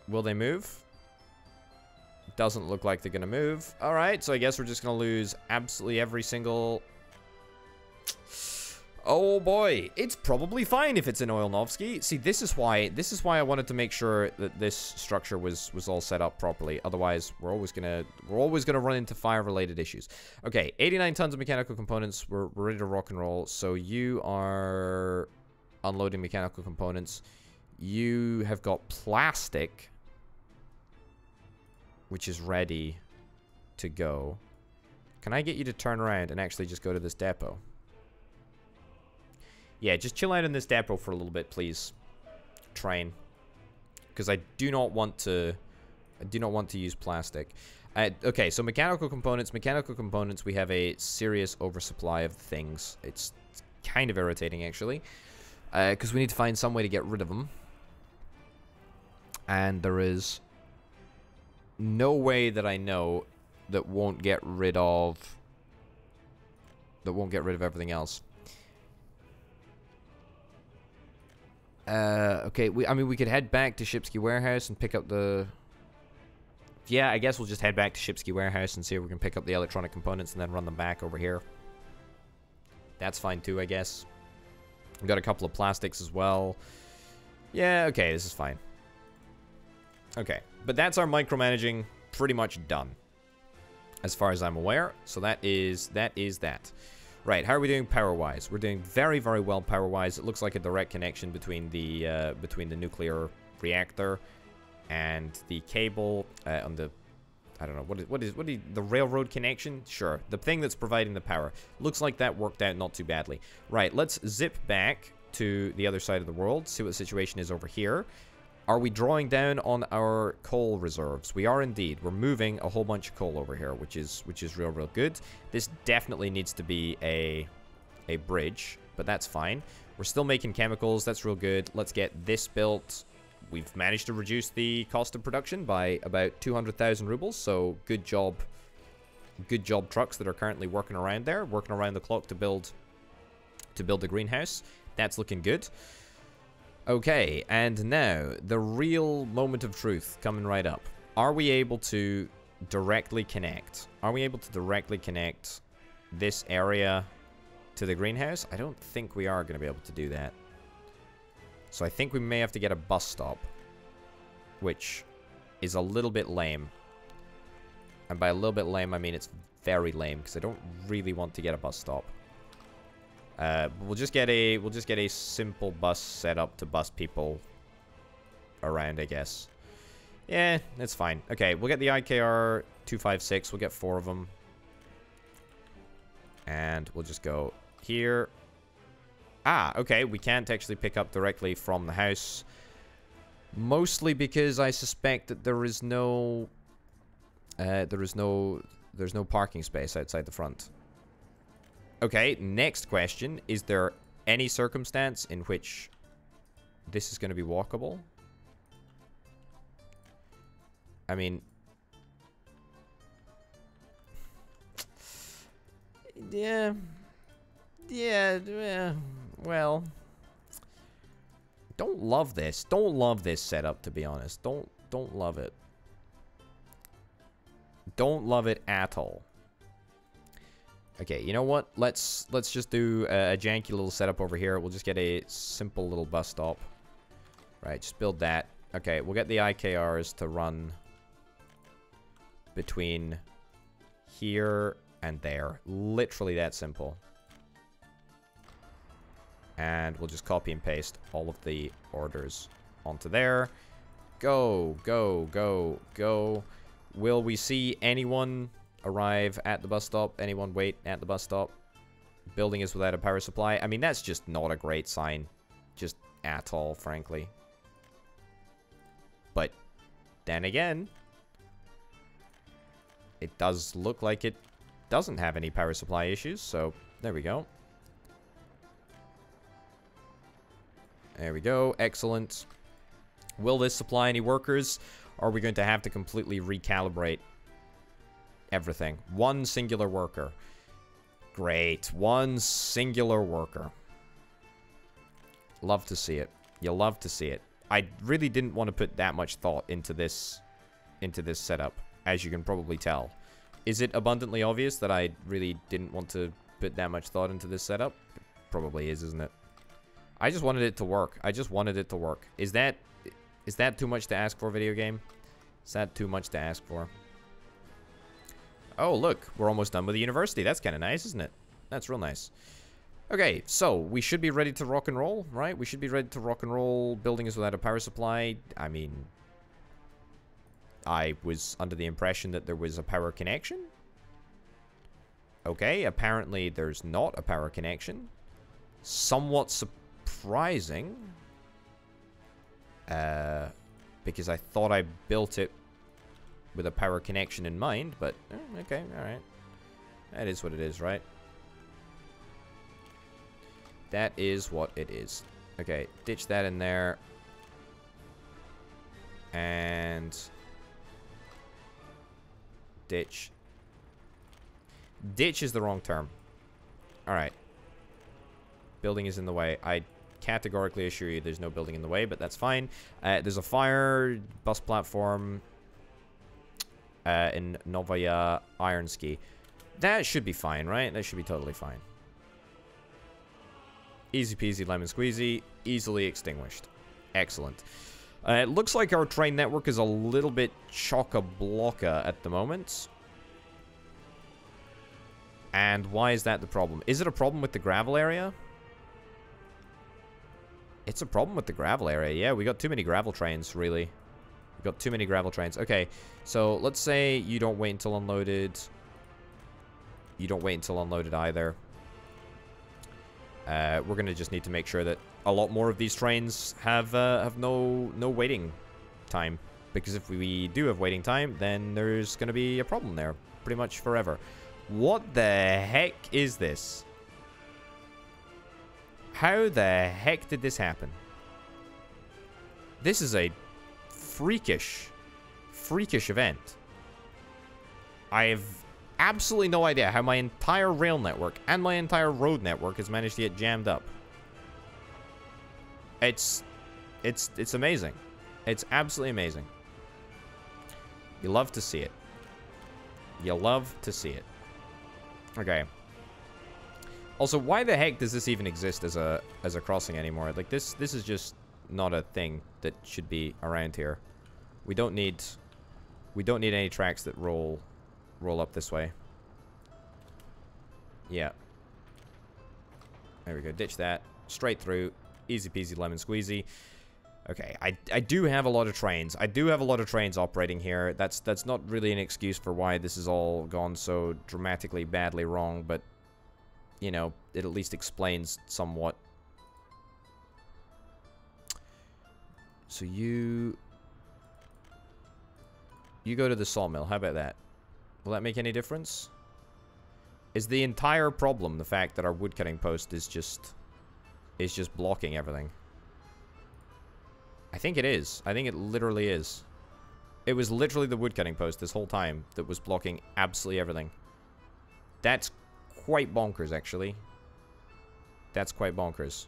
Will they move? Doesn't look like they're going to move. Alright, so I guess we're just going to lose absolutely every single... Oh boy, it's probably fine if it's an Oilnovsky. See, this is why this is why I wanted to make sure that this structure was was all set up properly. Otherwise, we're always gonna we're always gonna run into fire related issues. Okay, 89 tons of mechanical components. We're, we're ready to rock and roll. So you are unloading mechanical components. You have got plastic, which is ready to go. Can I get you to turn around and actually just go to this depot? Yeah, just chill out in this depot for a little bit, please. Train. Because I do not want to... I do not want to use plastic. Uh, okay, so mechanical components. Mechanical components, we have a serious oversupply of things. It's, it's kind of irritating, actually. Because uh, we need to find some way to get rid of them and there is no way that I know that won't get rid of that won't get rid of everything else. Uh, okay, we I mean we could head back to Shipsky Warehouse and pick up the Yeah, I guess we'll just head back to Shipsky Warehouse and see if we can pick up the electronic components and then run them back over here. That's fine too, I guess. We've got a couple of plastics as well. Yeah, okay, this is fine. Okay, but that's our micromanaging pretty much done. As far as I'm aware. So that is that is that. Right, how are we doing power-wise? We're doing very, very well power-wise. It looks like a direct connection between the uh, between the nuclear reactor and the cable uh, on the I don't know what is what is what is the railroad connection? Sure, the thing that's providing the power. Looks like that worked out not too badly. Right, let's zip back to the other side of the world. See what the situation is over here. Are we drawing down on our coal reserves? We are indeed. We're moving a whole bunch of coal over here, which is which is real, real good. This definitely needs to be a a bridge, but that's fine. We're still making chemicals. That's real good. Let's get this built. We've managed to reduce the cost of production by about 200,000 rubles, so good job. Good job trucks that are currently working around there, working around the clock to build to build the greenhouse. That's looking good. Okay, and now, the real moment of truth coming right up. Are we able to directly connect? Are we able to directly connect this area to the greenhouse? I don't think we are going to be able to do that. So I think we may have to get a bus stop. Which is a little bit lame. And by a little bit lame, I mean it's very lame. Because I don't really want to get a bus stop. Uh, we'll just get a we'll just get a simple bus set up to bus people around, I guess. Yeah, it's fine. Okay, we'll get the IKR 256. We'll get four of them. And we'll just go here. Ah, okay. We can't actually pick up directly from the house. Mostly because I suspect that there is no... Uh, there is no... There's no parking space outside the front. Okay, next question. Is there any circumstance in which this is going to be walkable? I mean... Yeah... Yeah, yeah, well... Don't love this. Don't love this setup, to be honest. Don't, don't love it. Don't love it at all. Okay, you know what? Let's let's just do a, a, janky little setup over here. We'll just get a simple little bus stop. Right, just build that. Okay, we'll get the IKRs to run between here and there. Literally that simple. And we'll just copy and paste all of the orders onto there. Go, go, go, go. Will we see anyone arrive at the bus stop. Anyone wait at the bus stop. Building is without a power supply. I mean, that's just not a great sign. Just at all, frankly. But then again, it does look like it doesn't have any power supply issues, so there we go. There we go. Excellent. Will this supply any workers? Or are we going to have to completely recalibrate everything? One singular worker. Great. One singular worker. Love to see it. You love to see it. I really didn't want to put that much thought into this into this setup, as you can probably tell. Is it abundantly obvious that I really didn't want to put that much thought into this setup? It probably is, isn't it? I just wanted it to work. I just wanted it to work. Is that is that too much to ask for, video game? Is that too much to ask for? Oh, look. We're almost done with the university. That's kind of nice, isn't it? That's real nice. Okay, so we should be ready to rock and roll, right? We should be ready to rock and roll. Building is without a power supply. I mean, I was under the impression that there was a power connection. Okay, apparently there's not a power connection. Somewhat surprising. Uh, because I thought I built it with a power connection in mind, but eh, okay, alright. That is what it is, right? That is what it is. Okay, ditch that in there. And... Ditch. Ditch is the wrong term. Alright. Building is in the way. I categorically assure you there's no building in the way, but that's fine. Uh, there's a fire bus platform uh, in Novaya Ironsky. That should be fine, right? That should be totally fine. Easy peasy lemon squeezy. Easily extinguished. Excellent. Uh, it looks like our train network is a little bit chock-a-blocka at the moment. And why is that the problem? Is it a problem with the gravel area? It's a problem with the gravel area. Yeah, we got too many gravel trains, really. We got too many gravel trains. Okay, so let's say you don't wait until unloaded. You don't wait until unloaded either. Uh, we're gonna just need to make sure that a lot more of these trains have uh, have no no waiting time. Because if we do have waiting time, then there's gonna be a problem there, pretty much forever. What the heck is this? How the heck did this happen? This is a freakish, freakish event. I have absolutely no idea how my entire rail network and my entire road network has managed to get jammed up. It's, it's, it's amazing. It's absolutely amazing. You love to see it. You love to see it. Okay. Also, why the heck does this even exist as a as a crossing anymore? Like this this is just not a thing that should be around here. We don't need we don't need any tracks that roll roll up this way. Yeah. There we go. Ditch that. Straight through. Easy peasy lemon squeezy. Okay, I, I do have a lot of trains. I do have a lot of trains operating here. That's that's not really an excuse for why this has all gone so dramatically badly wrong, but, you know, it at least explains somewhat. So you... You go to the sawmill. How about that? Will that make any difference? Is the entire problem the fact that our woodcutting post is just is just blocking everything? I think it is. I think it literally is. It was literally the woodcutting post this whole time that was blocking absolutely everything. That's quite bonkers, actually. That's quite bonkers.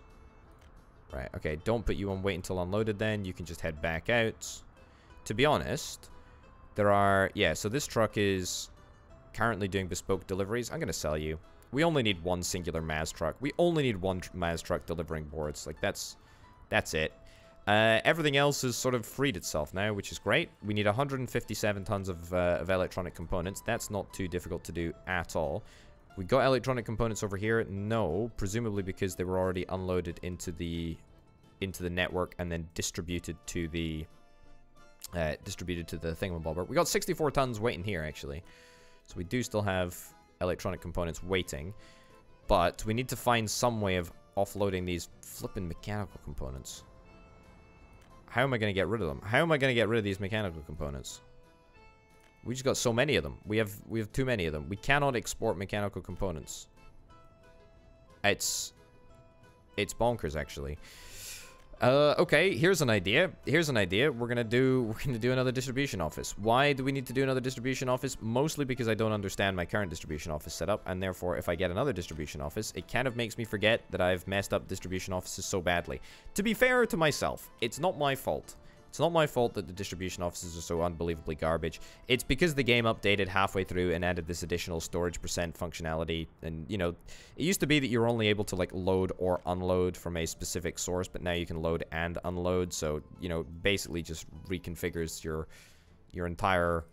Right, okay, don't put you on wait until unloaded then. You can just head back out. To be honest, there are... Yeah, so this truck is currently doing bespoke deliveries. I'm going to sell you. We only need one singular Maz truck. We only need one Maz truck delivering boards. Like, that's... That's it. Uh, everything else has sort of freed itself now, which is great. We need 157 tons of, uh, of electronic components. That's not too difficult to do at all. We got electronic components over here? No, presumably because they were already unloaded into the into the network and then distributed to the uh, distributed to the thingamabobber. We got 64 tons waiting here, actually. So we do still have electronic components waiting. But we need to find some way of offloading these flipping mechanical components. How am I going to get rid of them? How am I going to get rid of these mechanical components? We just got so many of them. We have we have too many of them. We cannot export mechanical components. It's it's bonkers actually. Uh, okay, here's an idea. Here's an idea. We're gonna do we're gonna do another distribution office. Why do we need to do another distribution office? Mostly because I don't understand my current distribution office setup, and therefore, if I get another distribution office, it kind of makes me forget that I've messed up distribution offices so badly. To be fair to myself, it's not my fault. It's not my fault that the distribution offices are so unbelievably garbage. It's because the game updated halfway through and added this additional storage percent functionality. And, you know, it used to be that you were only able to, like, load or unload from a specific source, but now you can load and unload. So, you know, basically just reconfigures your your entire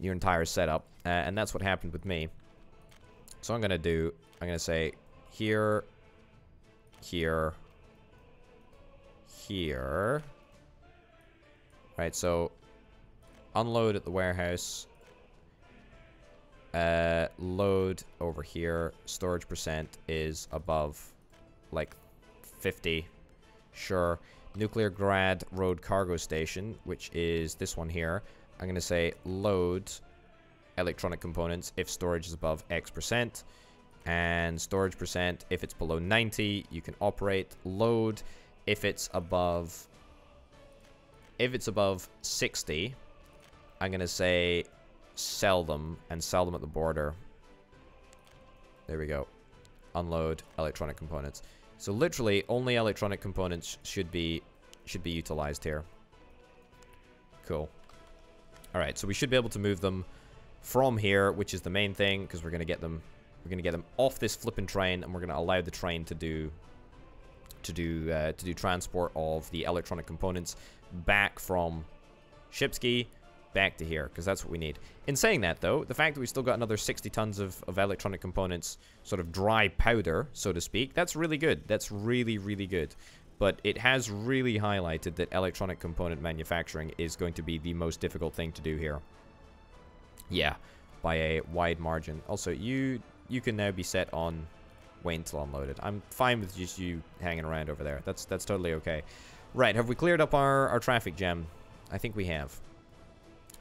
your entire setup. Uh, and that's what happened with me. So I'm going to do, I'm going to say here, here, here. Right, so unload at the warehouse. Uh, load over here. Storage percent is above like 50. Sure. Nuclear Grad Road Cargo Station, which is this one here. I'm going to say load electronic components if storage is above X percent. And storage percent, if it's below 90, you can operate. Load if it's above if it's above 60, I'm going to say sell them and sell them at the border. There we go. Unload electronic components. So literally only electronic components should be should be utilized here. Cool. All right, so we should be able to move them from here, which is the main thing because we're going to get them we're going to get them off this flipping train and we're going to allow the train to do to do uh, to do transport of the electronic components back from Shipsky back to here, because that's what we need. In saying that, though, the fact that we've still got another 60 tons of, of electronic components, sort of dry powder, so to speak, that's really good. That's really, really good. But it has really highlighted that electronic component manufacturing is going to be the most difficult thing to do here. Yeah, by a wide margin. Also, you you can now be set on wait until unloaded. I'm fine with just you hanging around over there. That's that's totally okay. Right, have we cleared up our, our traffic jam? I think we have.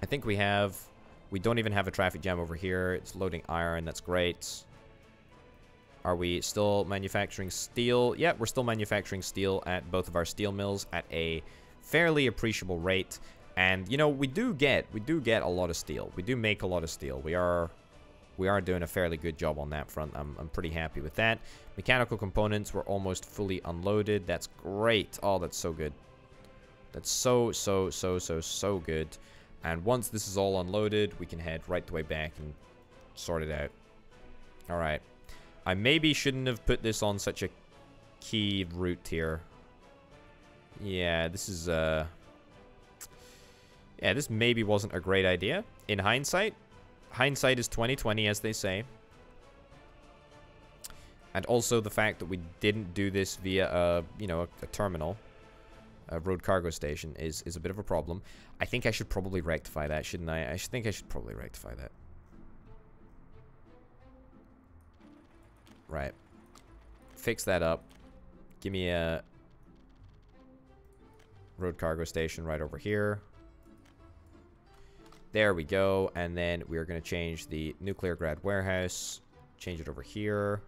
I think we have. We don't even have a traffic jam over here. It's loading iron. That's great. Are we still manufacturing steel? Yeah, we're still manufacturing steel at both of our steel mills at a fairly appreciable rate. And, you know, we do get, we do get a lot of steel. We do make a lot of steel. We are we are doing a fairly good job on that front. I'm, I'm pretty happy with that. Mechanical components were almost fully unloaded. That's great. Oh, that's so good. That's so, so, so, so, so good. And once this is all unloaded, we can head right the way back and sort it out. Alright. I maybe shouldn't have put this on such a key route here. Yeah, this is, uh... Yeah, this maybe wasn't a great idea. In hindsight, hindsight is 2020, as they say. And also the fact that we didn't do this via a, you know, a, a terminal, a road cargo station, is, is a bit of a problem. I think I should probably rectify that, shouldn't I? I should think I should probably rectify that. Right. Fix that up. Give me a road cargo station right over here. There we go. And then we're going to change the nuclear grad warehouse. Change it over here.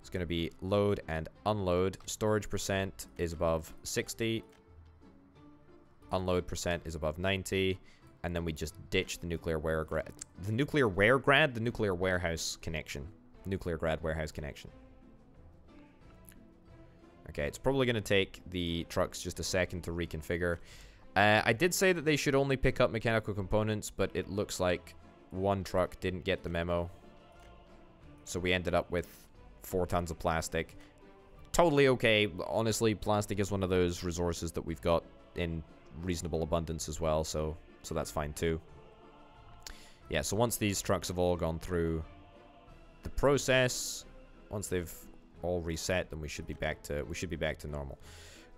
It's going to be load and unload. Storage percent is above 60. Unload percent is above 90. And then we just ditch the nuclear ware grad. The nuclear ware grad? The nuclear warehouse connection. Nuclear grad warehouse connection. Okay, it's probably going to take the trucks just a second to reconfigure. Uh, I did say that they should only pick up mechanical components, but it looks like one truck didn't get the memo. So we ended up with four tons of plastic. Totally okay. Honestly, plastic is one of those resources that we've got in reasonable abundance as well, so so that's fine too. Yeah, so once these trucks have all gone through the process, once they've all reset, then we should be back to we should be back to normal.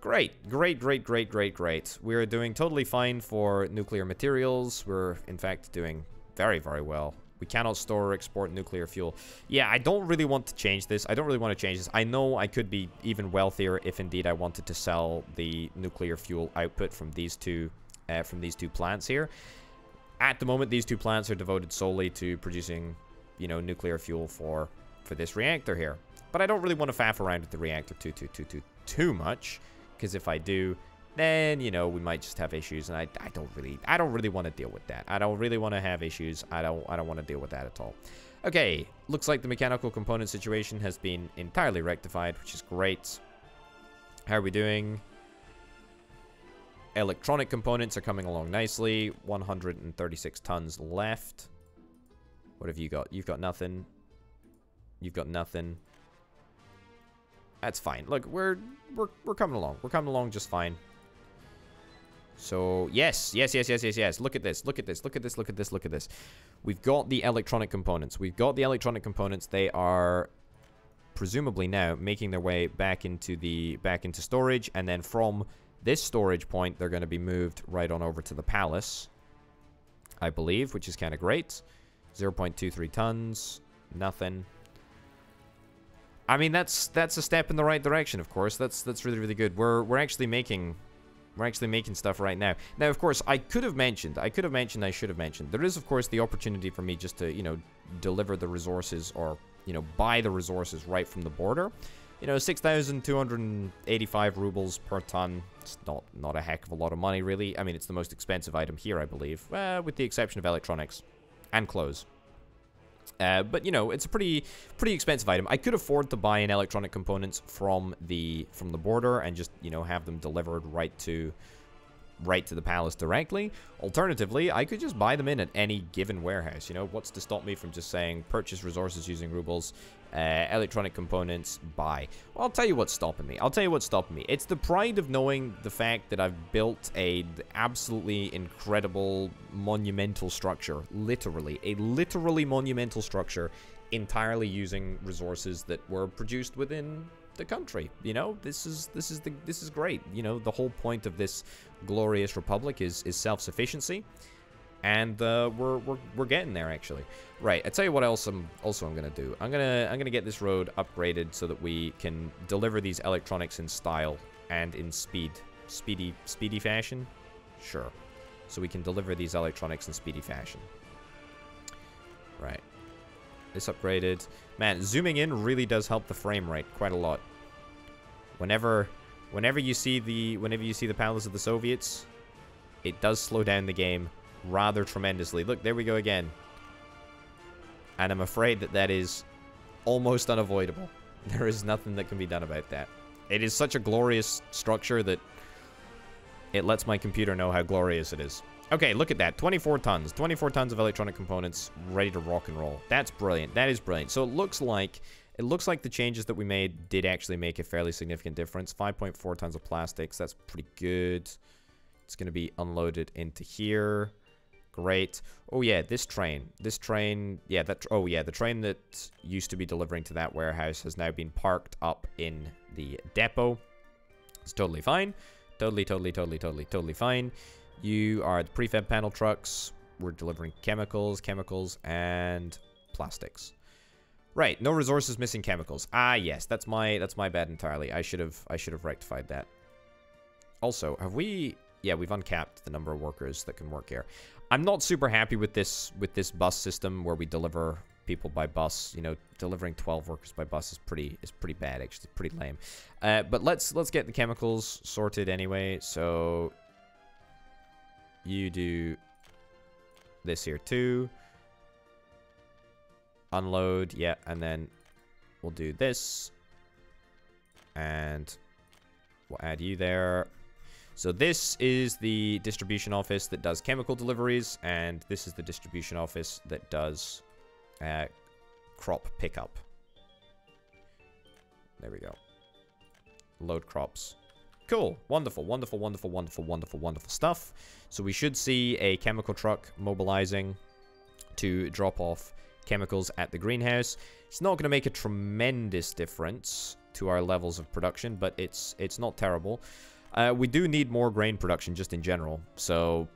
Great, great, great, great, great, great. We're doing totally fine for nuclear materials. We're, in fact, doing very, very well We cannot store or export nuclear fuel. Yeah, I don't really want to change this. I don't really want to change this. I know I could be even wealthier if indeed I wanted to sell the nuclear fuel output from these two uh, from these two plants here. At the moment, these two plants are devoted solely to producing, you know, nuclear fuel for for this reactor here. But I don't really want to faff around with the reactor too, too, too, too, too much. Because if I do, then, you know, we might just have issues. And I, I don't really, I don't really want to deal with that. I don't really want to have issues. I don't, I don't want to deal with that at all. Okay, looks like the mechanical component situation has been entirely rectified, which is great. How are we doing? Electronic components are coming along nicely. 136 tons left. What have you got? You've got nothing. You've got nothing. That's fine. Look, we're we're we're coming along. We're coming along just fine. So, yes, yes, yes, yes, yes, yes. Look at this, look at this, look at this, look at this, look at this. We've got the electronic components. We've got the electronic components. They are presumably now making their way back into the back into storage and then from this storage point they're going to be moved right on over to the palace I believe which is kind of great 0.23 tons nothing I mean, that's that's a step in the right direction, of course. That's that's really, really good. We're we're actually making we're actually making stuff right now. Now, of course, I could have mentioned, I could have mentioned, I should have mentioned. There is, of course, the opportunity for me just to, you know, deliver the resources or, you know, buy the resources right from the border. You know, 6,285 rubles per ton. It's not, not a heck of a lot of money, really. I mean, it's the most expensive item here, I believe. Uh, with the exception of electronics and clothes. Uh, but you know, it's a pretty pretty expensive item. I could afford to buy in electronic components from the from the border and just you know have them delivered right to right to the palace directly. Alternatively, I could just buy them in at any given warehouse. You know, what's to stop me from just saying purchase resources using rubles uh, electronic components buy. Well, I'll tell you what's stopping me. I'll tell you what's stopping me. It's the pride of knowing the fact that I've built a absolutely incredible monumental structure. Literally. A literally monumental structure entirely using resources that were produced within the country. You know, this is this is the this is great. You know, the whole point of this glorious republic is is self-sufficiency and uh, we're, we're we're getting there actually. Right, I tell you what else I'm also I'm gonna do. I'm gonna I'm gonna get this road upgraded so that we can deliver these electronics in style and in speed, speedy speedy fashion. Sure, so we can deliver these electronics in speedy fashion. Right, this upgraded. Man, zooming in really does help the frame rate quite a lot. Whenever whenever you see the whenever you see the palace of the Soviets, it does slow down the game rather tremendously. Look, there we go again. And I'm afraid that that is almost unavoidable. There is nothing that can be done about that. It is such a glorious structure that it lets my computer know how glorious it is. Okay, look at that. 24 tons. 24 tons of electronic components ready to rock and roll. That's brilliant. That is brilliant. So it looks like it looks like the changes that we made did actually make a fairly significant difference. 5.4 tons of plastics. That's pretty good. It's going to be unloaded into here. Great. Oh, yeah, this train. This train, yeah, that, oh, yeah, the train that used to be delivering to that warehouse has now been parked up in the depot. It's totally fine. Totally, totally, totally, totally, totally fine. You are the prefab panel trucks. We're delivering chemicals, chemicals, and plastics. Right, no resources, missing chemicals. Ah, yes, that's my that's my bad entirely. I should have I should have rectified that. Also, have we yeah, we've uncapped the number of workers that can work here. I'm not super happy with this with this bus system where we deliver people by bus. You know, delivering 12 workers by bus is pretty is pretty bad. Actually, pretty lame. Uh, but let's let's get the chemicals sorted anyway. So you do this here too. Unload, yeah, and then we'll do this, and we'll add you there. So this is the distribution office that does chemical deliveries, and this is the distribution office that does uh, crop pickup. There we go. Load crops. Cool. Wonderful, wonderful, wonderful, wonderful, wonderful, wonderful stuff. So we should see a chemical truck mobilizing to drop off chemicals at the greenhouse. It's not going to make a tremendous difference to our levels of production, but it's it's not terrible. Uh, we do need more grain production just in general. So,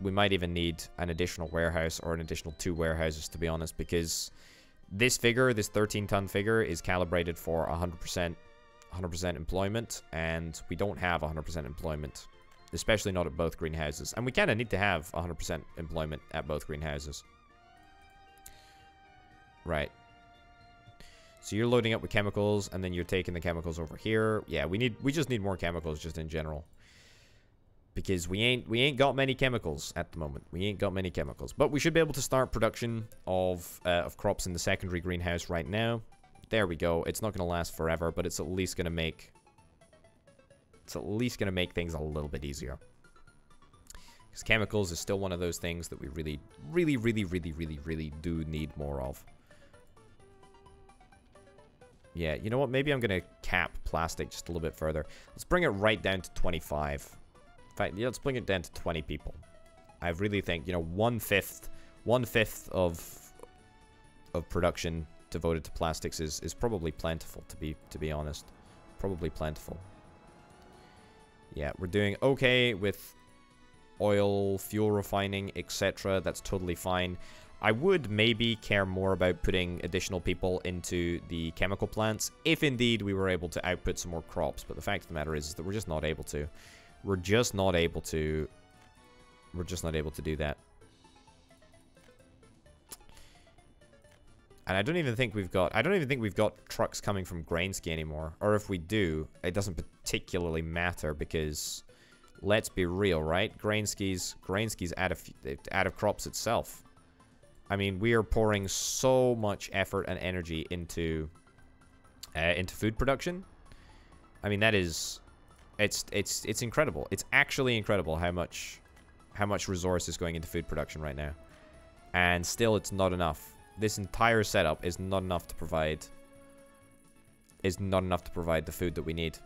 we might even need an additional warehouse or an additional two warehouses, to be honest, because this figure, this 13-ton figure, is calibrated for 100%, 100% employment, and we don't have 100% employment, especially not at both greenhouses. And we kind of need to have 100% employment at both greenhouses. Right. So you're loading up with chemicals, and then you're taking the chemicals over here. Yeah, we need we just need more chemicals just in general. Because we ain't we ain't got many chemicals at the moment. We ain't got many chemicals. But we should be able to start production of uh, of crops in the secondary greenhouse right now. There we go. It's not going to last forever, but it's at least going to make it's at least going to make things a little bit easier. Because chemicals is still one of those things that we really, really, really, really, really, really do need more of. Yeah, you know what? Maybe I'm going to cap plastic just a little bit further. Let's bring it right down to 25. In fact, yeah, let's bring it down to 20 people. I really think, you know, one-fifth one-fifth of of production devoted to plastics is, is probably plentiful, to be to be honest. Probably plentiful. Yeah, we're doing okay with oil, fuel refining, etc. That's totally fine. I would maybe care more about putting additional people into the chemical plants if indeed we were able to output some more crops. But the fact of the matter is, is that we're just not able to. We're just not able to. We're just not able to do that. And I don't even think we've got... I don't even think we've got trucks coming from Grainsky anymore. Or if we do, it doesn't particularly matter because... Let's be real, right? Grainsky's Grainsky's out of out of crops itself. I mean, we are pouring so much effort and energy into uh, into food production. I mean, that is it's it's it's incredible. It's actually incredible how much how much resource is going into food production right now. And still it's not enough. This entire setup is not enough to provide is not enough to provide the food that we need.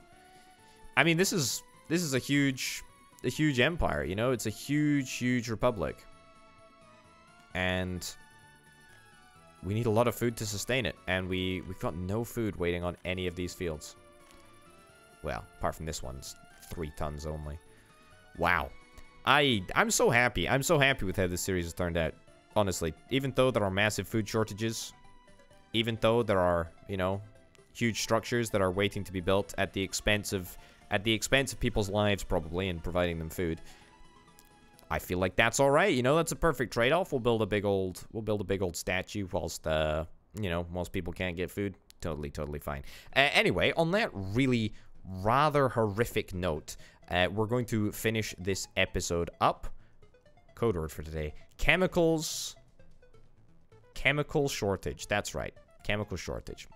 I mean, this is this is a huge a huge empire, you know? It's a huge huge republic and we need a lot of food to sustain it, and we, we've got no food waiting on any of these fields. Well, apart from this one's three tons only. Wow. I, I'm so happy. I'm so happy with how this series has turned out. Honestly, even though there are massive food shortages, even though there are, you know, huge structures that are waiting to be built at the expense of at the expense of people's lives probably and providing them food. I feel like that's all right. You know, that's a perfect trade-off. We'll build a big old, we'll build a big old statue whilst, uh, you know, most people can't get food. Totally, totally fine. Uh, anyway, on that really rather horrific note, uh, we're going to finish this episode up. Code word for today: chemicals. Chemical shortage. That's right, chemical shortage.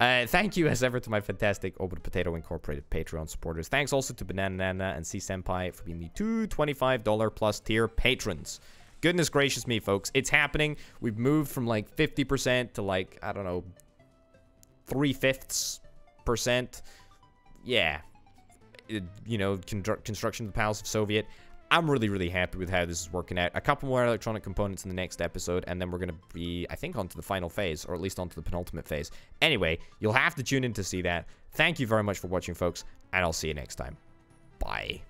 Uh, thank you as ever to my fantastic Orbital Potato Incorporated Patreon supporters. Thanks also to Banana Nana and C Senpai for being the two $25 plus tier patrons. Goodness gracious me, folks. It's happening. We've moved from like 50% to like, I don't know, three-fifths percent. Yeah. It, you know, construction of the Palace of Soviet. I'm really, really happy with how this is working out. A couple more electronic components in the next episode, and then we're going to be, I think, onto the final phase, or at least onto the penultimate phase. Anyway, you'll have to tune in to see that. Thank you very much for watching, folks, and I'll see you next time. Bye.